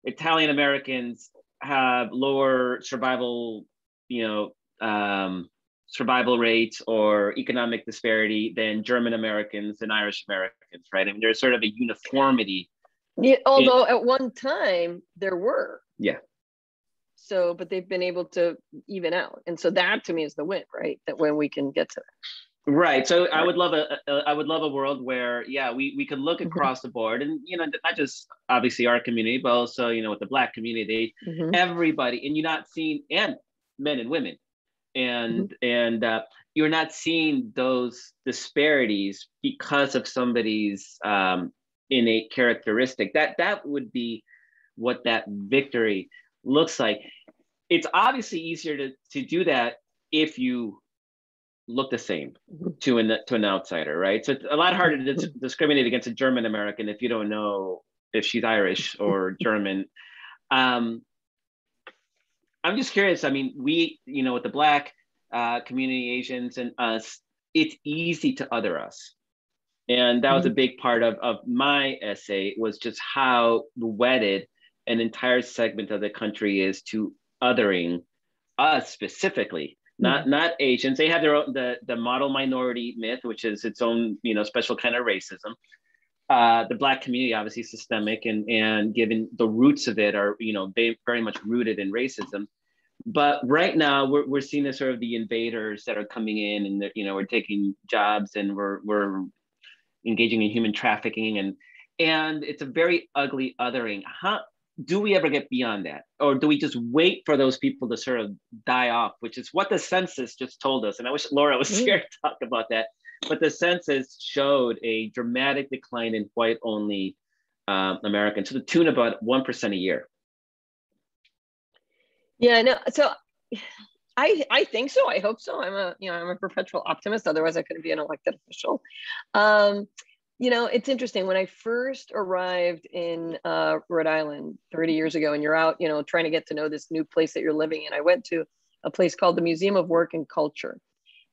Italian Americans have lower survival, you know, um, survival rates or economic disparity than German Americans and Irish Americans, right? I mean, there's sort of a uniformity. Yeah, although in, at one time there were. Yeah. So, but they've been able to even out, and so that to me is the win, right? That when we can get to that. Right. So I would love a, a I would love a world where yeah we we could look mm-hmm. across the board and you know not just obviously our community but also you know with the black community mm-hmm. everybody and you're not seeing and men and women and mm-hmm. and uh, you're not seeing those disparities because of somebody's um, innate characteristic that that would be what that victory looks like. It's obviously easier to to do that if you look the same mm-hmm. to an to an outsider, right? So it's a lot harder to dis- discriminate against a German American if you don't know if she's Irish or German. Um, I'm just curious. I mean, we, you know, with the Black uh, community, Asians, and us, it's easy to other us. And that was a Mhm. big part of, of my essay was just how wedded an entire segment of the country is to othering us specifically, not not Asians. They have their own the the model minority myth, which is its own you know special kind of racism. Uh, the black community obviously systemic and and given the roots of it are you know very much rooted in racism. But right now we're we're seeing this sort of the invaders that are coming in and you know we're taking jobs and we're we're engaging in human trafficking and and it's a very ugly othering. How do we ever get beyond that? Or do we just wait for those people to sort of die off, which is what the census just told us? And I wish Laura was Mm. here to talk about that. But the census showed a dramatic decline in white only um, Americans to the tune of about 1% a year. Yeah, no. So I I think so. I hope so. I'm a you know I'm a perpetual optimist. Otherwise, I couldn't be an elected official. Um, you know, it's interesting. When I first arrived in uh, Rhode Island 30 years ago, and you're out, you know, trying to get to know this new place that you're living in, I went to a place called the Museum of Work and Culture,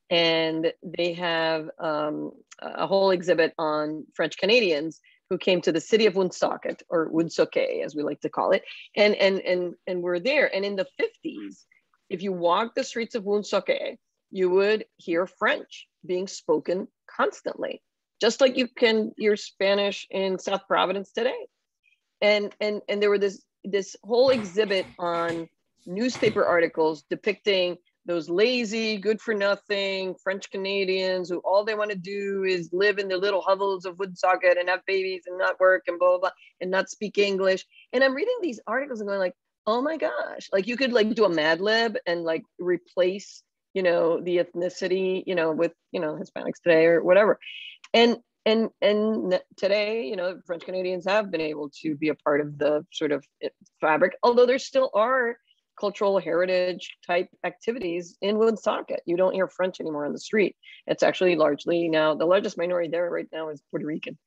and they have um, a whole exhibit on French Canadians who came to the city of Woonsocket or Woonsocket, as we like to call it, and and and and we're there. And in the 50s, if you walk the streets of Woonsocket, you would hear French being spoken constantly, just like you can hear Spanish in South Providence today. And and and there were this this whole exhibit on newspaper articles depicting those lazy, good for nothing French Canadians who all they want to do is live in their little hovels of Woonsocket and have babies and not work and blah, blah, blah, and not speak English. And I'm reading these articles and going like, oh my gosh, like you could like do a Mad Lib and like replace, you know, the ethnicity, you know, with, you know, Hispanics today or whatever. And and and today, you know, French Canadians have been able to be a part of the sort of fabric, although there still are cultural heritage type activities in Woonsocket. You don't hear French anymore on the street. It's actually largely now the largest minority there right now is Puerto Rican.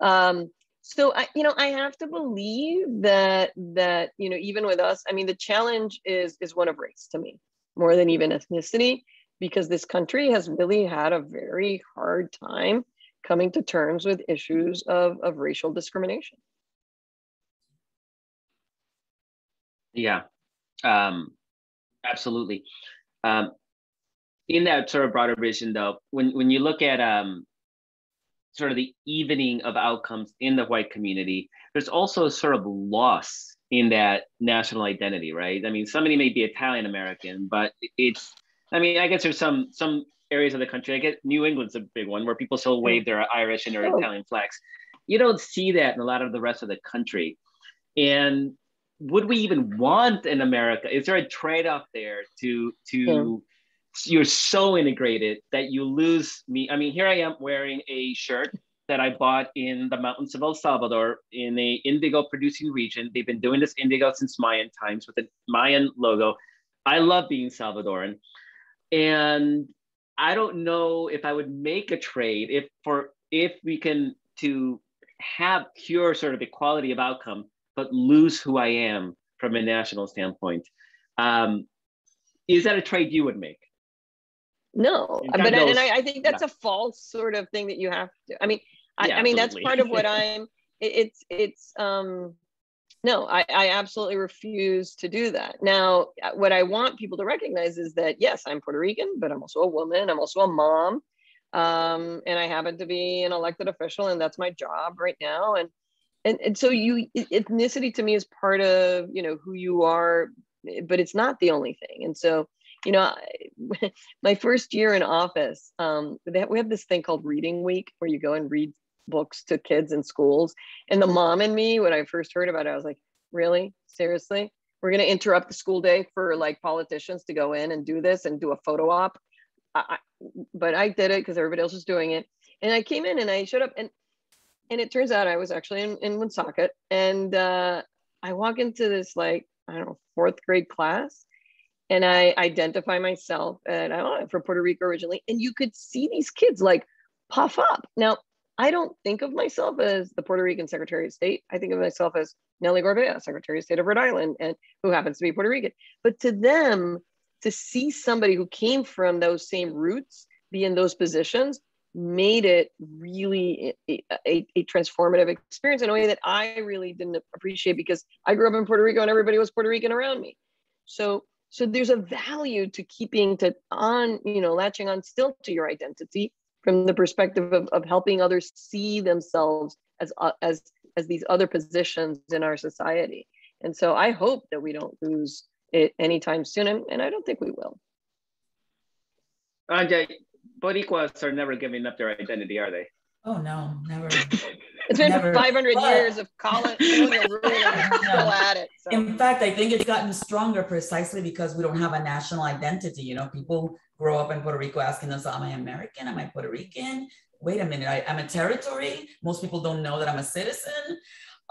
Um, so I, you know, I have to believe that that you know, even with us, I mean, the challenge is is one of race to me more than even ethnicity, because this country has really had a very hard time coming to terms with issues of, of racial discrimination. Yeah, um, absolutely. Um, in that sort of broader vision, though, when when you look at um, sort of the evening of outcomes in the white community, there's also a sort of loss in that national identity, right? I mean, somebody may be Italian American, but it's, I mean, I guess there's some some areas of the country. I get New England's a big one where people still wave their Irish and their Oh. Italian flags. You don't see that in a lot of the rest of the country, and would we even want in America? Is there a trade-off there to to you're so integrated that you lose me? I mean, here I am wearing a shirt that I bought in the mountains of El Salvador in a indigo producing region. They've been doing this indigo since Mayan times with a Mayan logo. I love being Salvadoran. And I don't know if I would make a trade if for if we can to have pure sort of equality of outcome, but lose who I am from a national standpoint. Um, is that a trade you would make? No, but and I, I think that's a false sort of thing that you have to. I mean, I, Yeah, I mean that's part of what I'm. It, it's it's um, no, I, I absolutely refuse to do that. Now, uh, what I want people to recognize is that yes, I'm Puerto Rican, but I'm also a woman. I'm also a mom, um, and I happen to be an elected official, and that's my job right now. And and and so you ethnicity to me is part of you know who you are, but it's not the only thing. And so you know. I, my first year in office, um, we have this thing called Reading Week where you go and read books to kids in schools. And the mom and me, when I first heard about it, I was like, really? Seriously? We're going to interrupt the school day for like politicians to go in and do this and do a photo op. I, but I did it because everybody else was doing it. And I came in and I showed up and and it turns out I was actually in, in Woonsocket. And uh, I walk into this like, I don't know, fourth grade class and I identify myself and know, I'm from Puerto Rico originally. And you could see these kids like puff up. Now, I don't think of myself as the Puerto Rican Secretary of State. I think of myself as Nellie Gorbea, Secretary of State of Rhode Island, and who happens to be Puerto Rican. But to them, to see somebody who came from those same roots be in those positions made it really a, a, a, transformative experience in a way that I really didn't appreciate because I grew up in Puerto Rico and everybody was Puerto Rican around me. So so there's a value to keeping to on, you know, latching on still to your identity from the perspective of, of helping others see themselves as uh, as as these other positions in our society. And so I hope that we don't lose it anytime soon, and, and I don't think we will. Anja, Boricuas are never giving up their identity, are they? Oh no, never. it's been never. 500 but, years of colonial rule and still at it. So. In fact, I think it's gotten stronger precisely because we don't have a national identity. You know, people grow up in Puerto Rico asking us, "Am I American? Am I Puerto Rican? Wait a minute, I, am a territory." Most people don't know that I'm a citizen,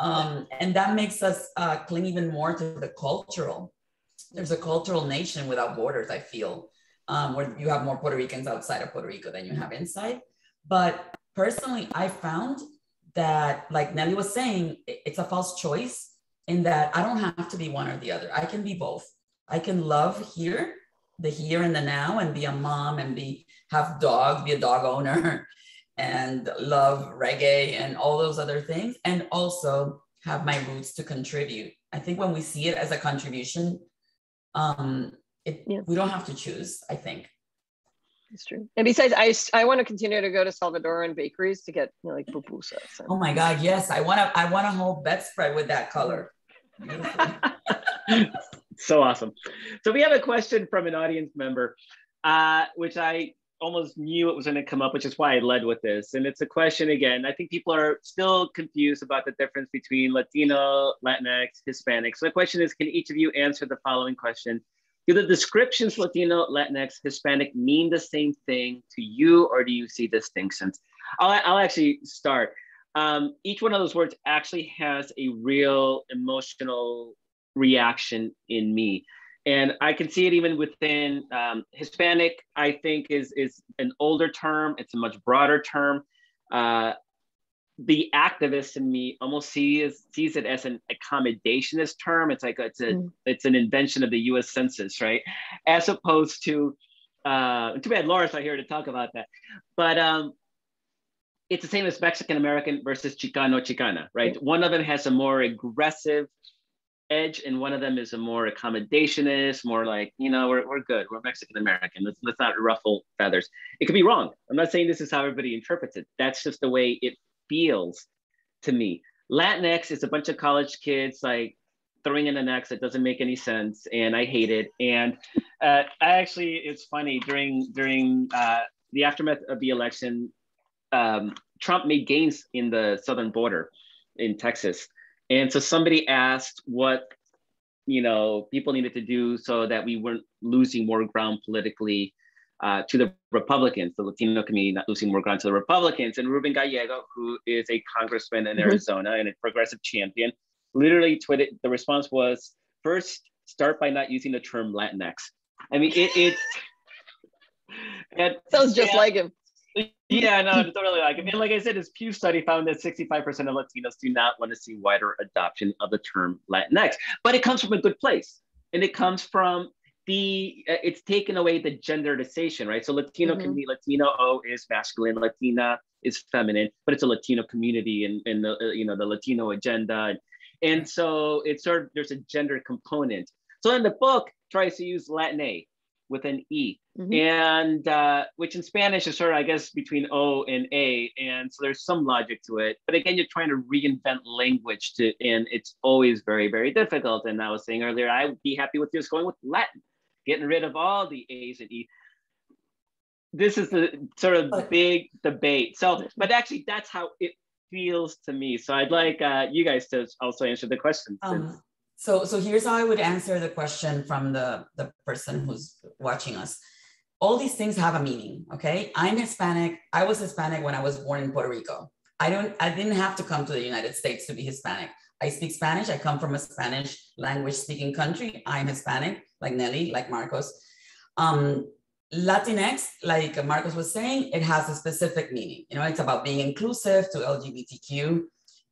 um, and that makes us uh, cling even more to the cultural. There's a cultural nation without borders. I feel um, where you have more Puerto Ricans outside of Puerto Rico than you have inside. But personally, I found that, like Nellie was saying, it's a false choice in that I don't have to be one or the other. I can be both. I can love here, the here and the now, and be a mom and be have dog, be a dog owner, and love reggae and all those other things, and also have my roots to contribute. I think when we see it as a contribution, um, it, yeah. we don't have to choose, I think. It's true. And besides, I, I want to continue to go to Salvadoran bakeries to get you know, like pupusas. So. Oh my God, yes. I want to I want a whole bedspread with that color. so awesome. So we have a question from an audience member, uh, which I almost knew it was going to come up, which is why I led with this. And it's a question again. I think people are still confused about the difference between Latino, Latinx, Hispanic. So the question is, can each of you answer the following question? Do the descriptions Latino, Latinx, Hispanic mean the same thing to you, or do you see distinctions? I'll, I'll actually start. Um, each one of those words actually has a real emotional reaction in me. And I can see it even within um, Hispanic, I think is, is an older term. It's a much broader term. Uh, the activist in me almost sees sees it as an accommodationist term. It's like it's a mm. it's an invention of the U.S. Census, right? As opposed to uh, too bad Laura's not here to talk about that, but um, it's the same as Mexican American versus Chicano Chicana, right? Mm. One of them has a more aggressive edge, and one of them is a more accommodationist, more like you know we're we're good, we're Mexican American. Let's let's not ruffle feathers. It could be wrong. I'm not saying this is how everybody interprets it. That's just the way it feels to me. Latinx is a bunch of college kids like throwing in an X that doesn't make any sense, and I hate it. And uh, I actually, it's funny during during uh, the aftermath of the election, um, Trump made gains in the southern border in Texas, and so somebody asked what you know people needed to do so that we weren't losing more ground politically uh, to the Republicans, the Latino community not losing more ground to the Republicans. And Ruben Gallego, who is a congressman in mm-hmm. Arizona and a progressive champion, literally tweeted the response was first start by not using the term Latinx. I mean, it, it's. And, Sounds just like him. Yeah, no, totally like him. And like I said, his Pew study found that 65% of Latinos do not want to see wider adoption of the term Latinx. But it comes from a good place. And it comes from the uh, it's taken away the genderization, right? So Latino mm-hmm. community, Latino O is masculine, Latina is feminine, but it's a Latino community and, and the uh, you know the Latino agenda, and, and so it's sort of there's a gender component. So in the book tries to use Latin A with an E, mm-hmm. and uh, which in Spanish is sort of I guess between O and A, and so there's some logic to it. But again, you're trying to reinvent language to, and it's always very very difficult. And I was saying earlier, I would be happy with just going with Latin getting rid of all the A's and E. This is the sort of big debate. So, but actually, that's how it feels to me. So, I'd like uh, you guys to also answer the question. Um, so, so here's how I would answer the question from the the person who's watching us. All these things have a meaning. Okay, I'm Hispanic. I was Hispanic when I was born in Puerto Rico. I don't. I didn't have to come to the United States to be Hispanic. I speak Spanish. I come from a Spanish language speaking country. I'm Hispanic, like Nellie, like Markos. Um, Latinx, like Markos was saying, it has a specific meaning. You know, it's about being inclusive to LGBTQ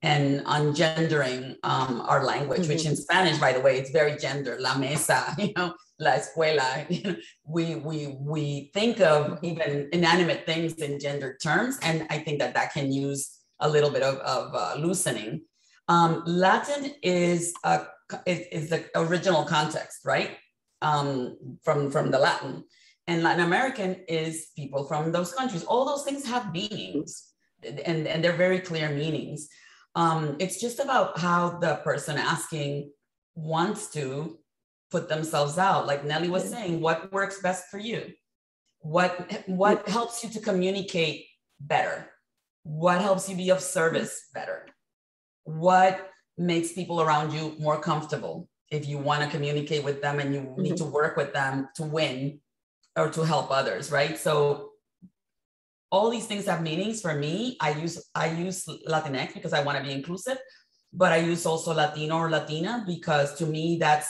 and ungendering um, our language, mm-hmm. which in Spanish, by the way, it's very gender, la mesa, you know, la escuela. You know, we, we, we think of even inanimate things in gendered terms. And I think that that can use a little bit of, of uh, loosening. Um, Latin is, a, is, is, the original context, right? Um, from, from the Latin. And Latin American is people from those countries. All those things have meanings and, and they're very clear meanings. Um, it's just about how the person asking wants to put themselves out. Like Nellie was saying, what works best for you? What what helps you to communicate better? What helps you be of service better? What makes people around you more comfortable if you want to communicate with them and you mm-hmm. need to work with them to win or to help others, right? So all these things have meanings for me. I use I use Latinx because I want to be inclusive, but I use also Latino or Latina because to me that's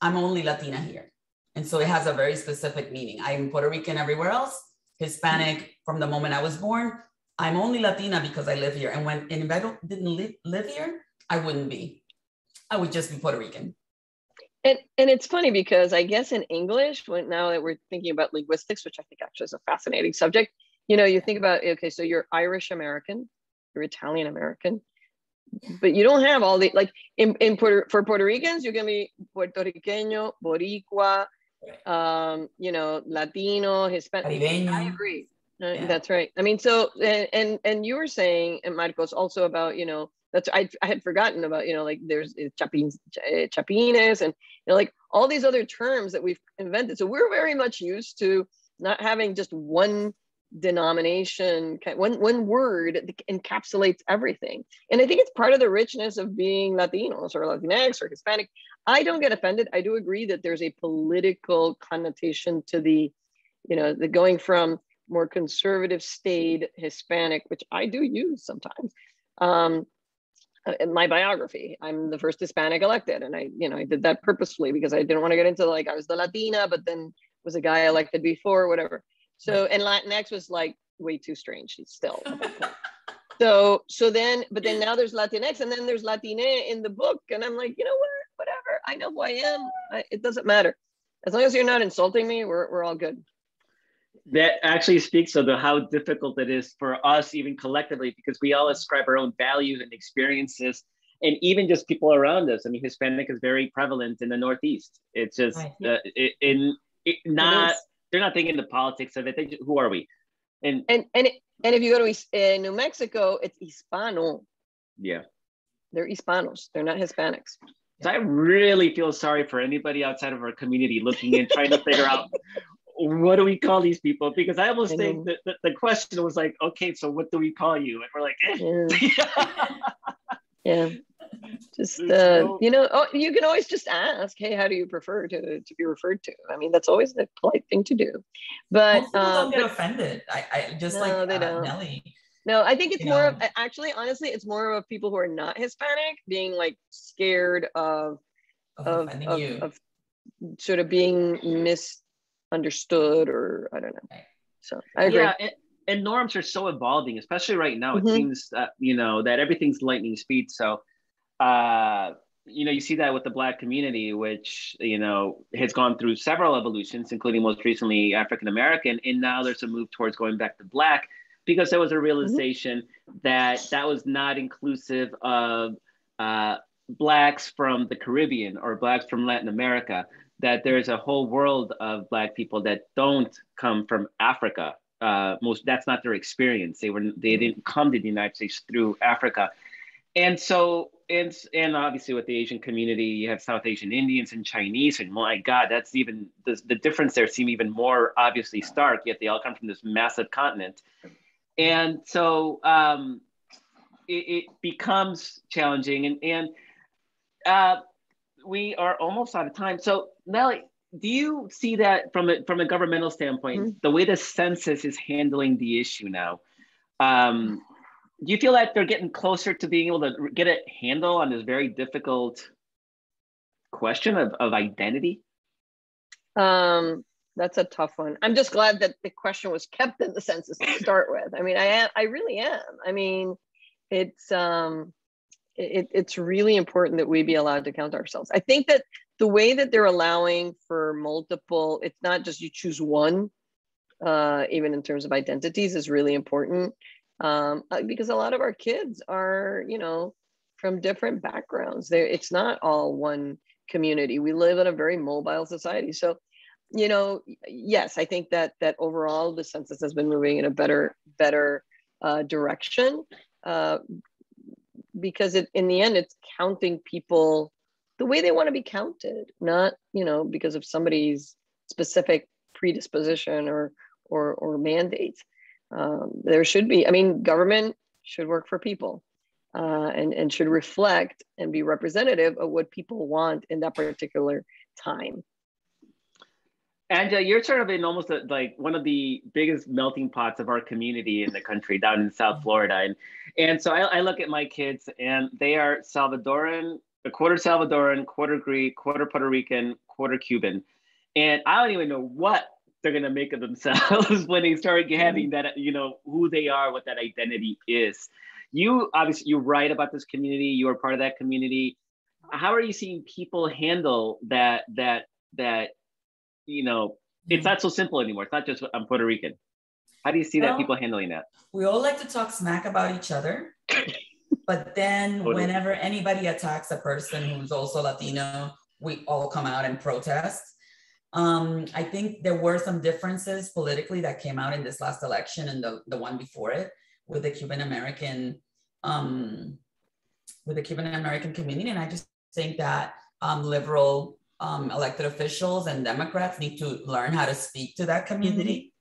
I'm only Latina here. And so it has a very specific meaning. I'm Puerto Rican everywhere else, Hispanic from the moment I was born. I'm only Latina because I live here. And when and if I don't, didn't live, live here, I wouldn't be. I would just be Puerto Rican. And, and it's funny because I guess in English, when now that we're thinking about linguistics, which I think actually is a fascinating subject, you know, you think about, okay, so you're Irish American, you're Italian American, but you don't have all the, like in, in Puerto, for Puerto Ricans, you're gonna be Puertorriqueño, Boricua, um, you know, Latino, Hispanic. I agree. Uh, yeah. That's right. I mean, so, and, and, and you were saying, and Markos, also about, you know, that's, I, I had forgotten about, you know, like there's uh, chapines, uh, chapines and, you know, like all these other terms that we've invented. So we're very much used to not having just one denomination one one word encapsulates everything. And i think it's part of the richness of being latinos or latinx or hispanic. I don't get offended. I do agree that there's a political connotation to the you know the going from more conservative staid hispanic which i do use sometimes um in my biography. I'm the first hispanic elected and i you know i did that purposefully because i didn't want to get into like i was the latina but then was a guy elected before whatever so and Latinx was like way too strange still. so so then, but then now there's Latinx and then there's Latine in the book, and I'm like, you know what? Whatever. I know who I am. I, it doesn't matter. As long as you're not insulting me, we're we're all good. That actually speaks of the, how difficult it is for us, even collectively, because we all ascribe our own values and experiences and even just people around us. I mean, Hispanic is very prevalent in the Northeast. It's just right. uh, it, in it, not they're not thinking the politics of it. They just, who are we? And and and and if you go to uh, New Mexico, it's Hispano. Yeah, they're Hispanos. They're not Hispanics. So I really feel sorry for anybody outside of our community looking and trying to figure out what do we call these people? Because I almost I think that the, the, question was like, okay, so what do we call you? And we're like, eh. yeah. yeah just uh, you know oh, you can always just ask hey how do you prefer to, to be referred to i mean that's always the polite thing to do but Most people don't get but, offended I, I just no, like they uh, don't. Nellie no i think it's more know. of actually honestly it's more of people who are not hispanic being like scared of of, of, of, of sort of being misunderstood or i don't know right. so i agree yeah, and, and norms are so evolving especially right now mm-hmm. it seems that you know that everything's lightning speed so uh, you know, you see that with the Black community, which, you know, has gone through several evolutions, including most recently African American. And now there's a move towards going back to Black because there was a realization mm-hmm. that that was not inclusive of uh, Blacks from the Caribbean or Blacks from Latin America, that there's a whole world of Black people that don't come from Africa. Uh, most that's not their experience. They were they didn't come to the United States through Africa, and so and and obviously with the Asian community, you have South Asian Indians and Chinese, and my God, that's even the, the difference there seem even more obviously stark. Yet they all come from this massive continent, and so um, it, it, becomes challenging. And and uh, we are almost out of time. So Nellie, do you see that from a from a governmental standpoint, mm-hmm. the way the census is handling the issue now? Um, do you feel that they're getting closer to being able to get a handle on this very difficult question of, of identity? Um, that's a tough one. I'm just glad that the question was kept in the census to start with. I mean, I am, I really am. I mean, it's um, it, it's really important that we be allowed to count ourselves. I think that the way that they're allowing for multiple, it's not just you choose one, uh, even in terms of identities, is really important um, uh, because a lot of our kids are, you know, from different backgrounds. There, it's not all one community. We live in a very mobile society, so you know, yes, I think that that overall the census has been moving in a better better uh, direction. Uh, because it, in the end, it's counting people the way they want to be counted, not you know because of somebody's specific predisposition or or or mandate. Um, there should be. I mean, government should work for people. Uh, and, and should reflect and be representative of what people want in that particular time. Angela, you're sort of in almost a, like one of the biggest melting pots of our community in the country down in South Florida. And, and so I, I look at my kids and they are Salvadoran, a quarter Salvadoran, quarter Greek, quarter Puerto Rican, quarter Cuban. And I don't even know what they're going to make of themselves when they start having that, you know, who they are, what that identity is. You obviously, you write about this community, you are part of that community. How are you seeing people handle that, that, that you know, it's mm-hmm. not so simple anymore. It's not just I'm Puerto Rican. How do you see that people handling that? We all like to talk smack about each other. but then totally. whenever anybody attacks a person who's also Latino, we all come out and protest. Um, I think there were some differences politically that came out in this last election and the, the one before it with the Cuban American um, with the Cuban American community. And I just think that um, liberal um, elected officials and Democrats need to learn how to speak to that community.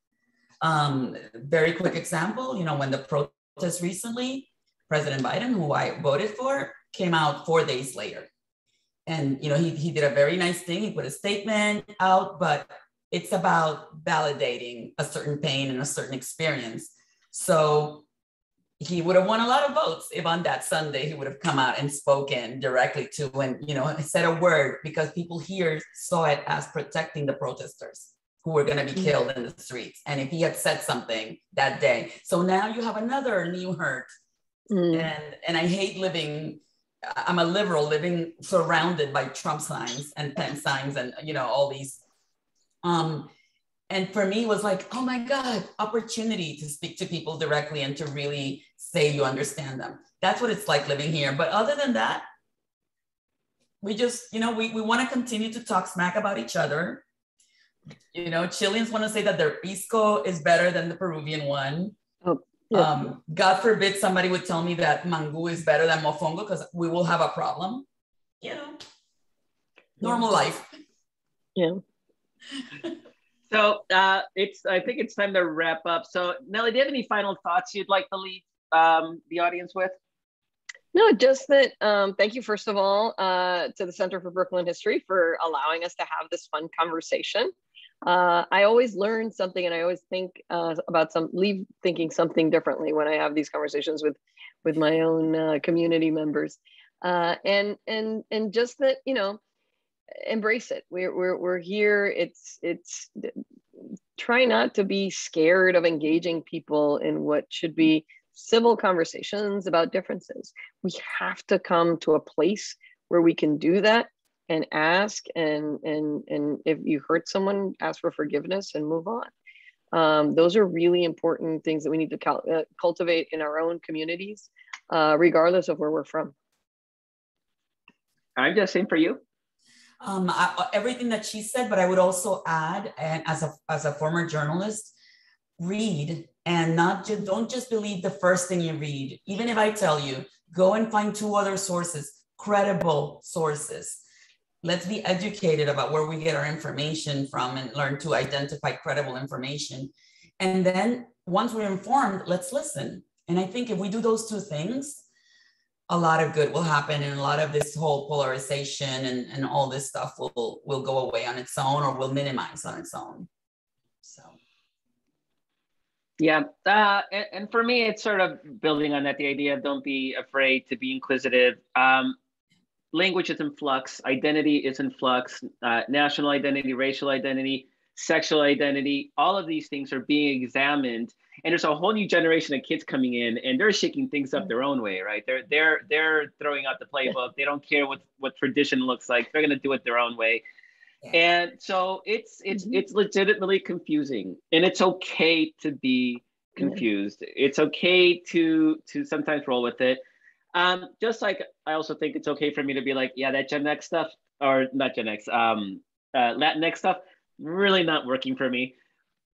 Um, very quick example, you know, when the protests recently, President Biden, who I voted for, came out four days later. And, you know, he, he did a very nice thing. He put a statement out, but it's about validating a certain pain and a certain experience. So he would have won a lot of votes if on that Sunday he would have come out and spoken directly to and you know said a word because people here saw it as protecting the protesters who were going to be mm. killed in the streets. And if he had said something that day, so now you have another new hurt. Mm. And and I hate living. I'm a liberal living surrounded by Trump signs and Pence signs and you know all these. Um, and for me it was like oh my god opportunity to speak to people directly and to really say you understand them. That's what it's like living here. But other than that we just you know we, we want to continue to talk smack about each other. You know chileans want to say that their pisco is better than the peruvian one yeah. um, god forbid somebody would tell me that mangú is better than mofongo because we will have a problem you know normal life yeah So uh, it's I think it's time to wrap up. So Nellie, do you have any final thoughts you'd like to leave um, the audience with? No, just that. Um, thank you, first of all, uh, to the Center for Brooklyn History for allowing us to have this fun conversation. Uh, I always learn something, and I always think uh, about some leave thinking something differently when I have these conversations with with my own uh, community members, uh, and and and just that you know embrace it. We're, we're, we're here. It's, it's try not to be scared of engaging people in what should be civil conversations about differences. We have to come to a place where we can do that and ask and and and if you hurt someone ask for forgiveness and move on um, those are really important things that we need to uh, cultivate in our own communities uh, regardless of where we're from i'm just saying for you um, I, everything that she said, but I would also add, and as a as a former journalist, read and not just don't just believe the first thing you read. Even if I tell you, go and find two other sources, credible sources. Let's be educated about where we get our information from and learn to identify credible information. And then once we're informed, let's listen. And I think if we do those two things, a lot of good will happen and a lot of this whole polarization and, and all this stuff will will go away on its own or will minimize on its own so yeah uh, and, and, for me it's sort of building on that the idea of don't be afraid to be inquisitive um, language is in flux identity is in flux uh, national identity racial identity sexual identity all of these things are being examined. And there's a whole new generation of kids coming in and they're shaking things up their own way right? They're they're they're throwing out the playbook. They don't care what what tradition looks like. They're going to do it their own way. And so it's it's mm-hmm. it's legitimately confusing and it's okay to be confused. It's okay to to sometimes roll with it um just like i also think it's okay for me to be like yeah that gen x stuff or not gen x um uh latinx stuff really not working for me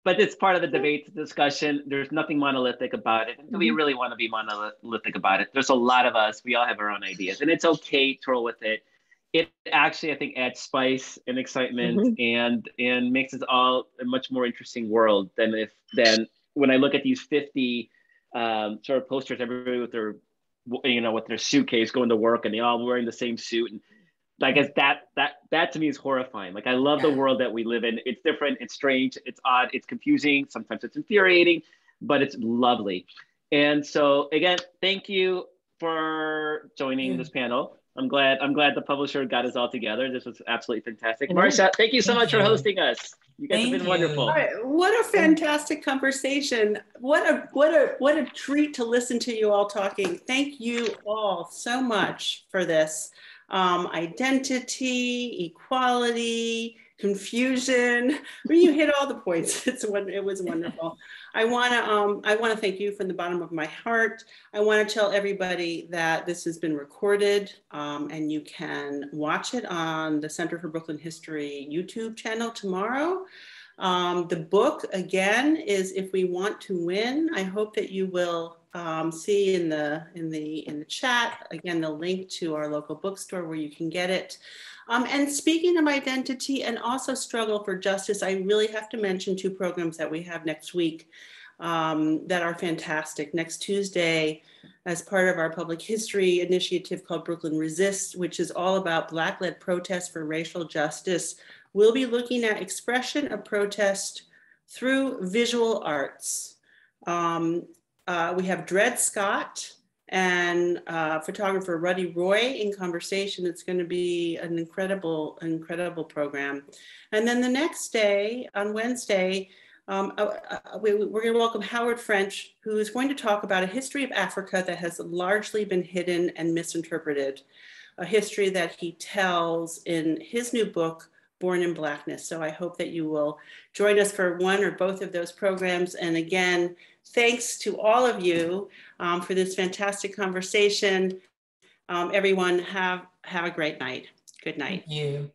but it's part of the debate discussion. There's nothing monolithic about it. Do we mm-hmm. really want to be monolithic about it? There's a lot of us. We all have our own ideas, and it's okay to roll with it. It actually, I think, adds spice and excitement, mm-hmm. and and makes it all a much more interesting world than if than when I look at these 50 um, sort of posters, everybody with their you know with their suitcase going to work, and they all wearing the same suit, and I guess that that that to me is horrifying. Like I love the world that we live in. It's different, it's strange, it's odd, it's confusing, sometimes it's infuriating, but it's lovely. And so again, thank you for joining this panel. I'm glad I'm glad the publisher got us all together. This was absolutely fantastic. Marcia, thank you so much for hosting us. You guys thank have been you. wonderful. What a fantastic conversation. What a what a what a treat to listen to you all talking. Thank you all so much for this um, identity, equality, confusion. I mean, you hit all the points, it's it was wonderful. I want to um, I want to thank you from the bottom of my heart. I want to tell everybody that this has been recorded um, and you can watch it on the Center for Brooklyn History YouTube channel tomorrow. Um, the book again is If We Want to Win. I hope that you will um, see in the in the in the chat again the link to our local bookstore where you can get it. Um, and speaking of identity and also struggle for justice, I really have to mention two programs that we have next week um, that are fantastic. Next Tuesday, as part of our public history initiative called Brooklyn Resist, which is all about Black-led protests for racial justice, we'll be looking at expression of protest through visual arts. Um, uh, we have Dread Scott and uh, photographer Ruddy Roye in conversation. It's going to be an incredible, incredible program. And then the next day, on Wednesday, um, uh, uh we, are going to welcome Howard French, who is going to talk about a history of Africa that has largely been hidden and misinterpreted, a history that he tells in his new book, Born in Blackness. So I hope that you will join us for one or both of those programs. And again, thanks to all of you um, for this fantastic conversation. Um, everyone have, have a great night. Good night. Thank you.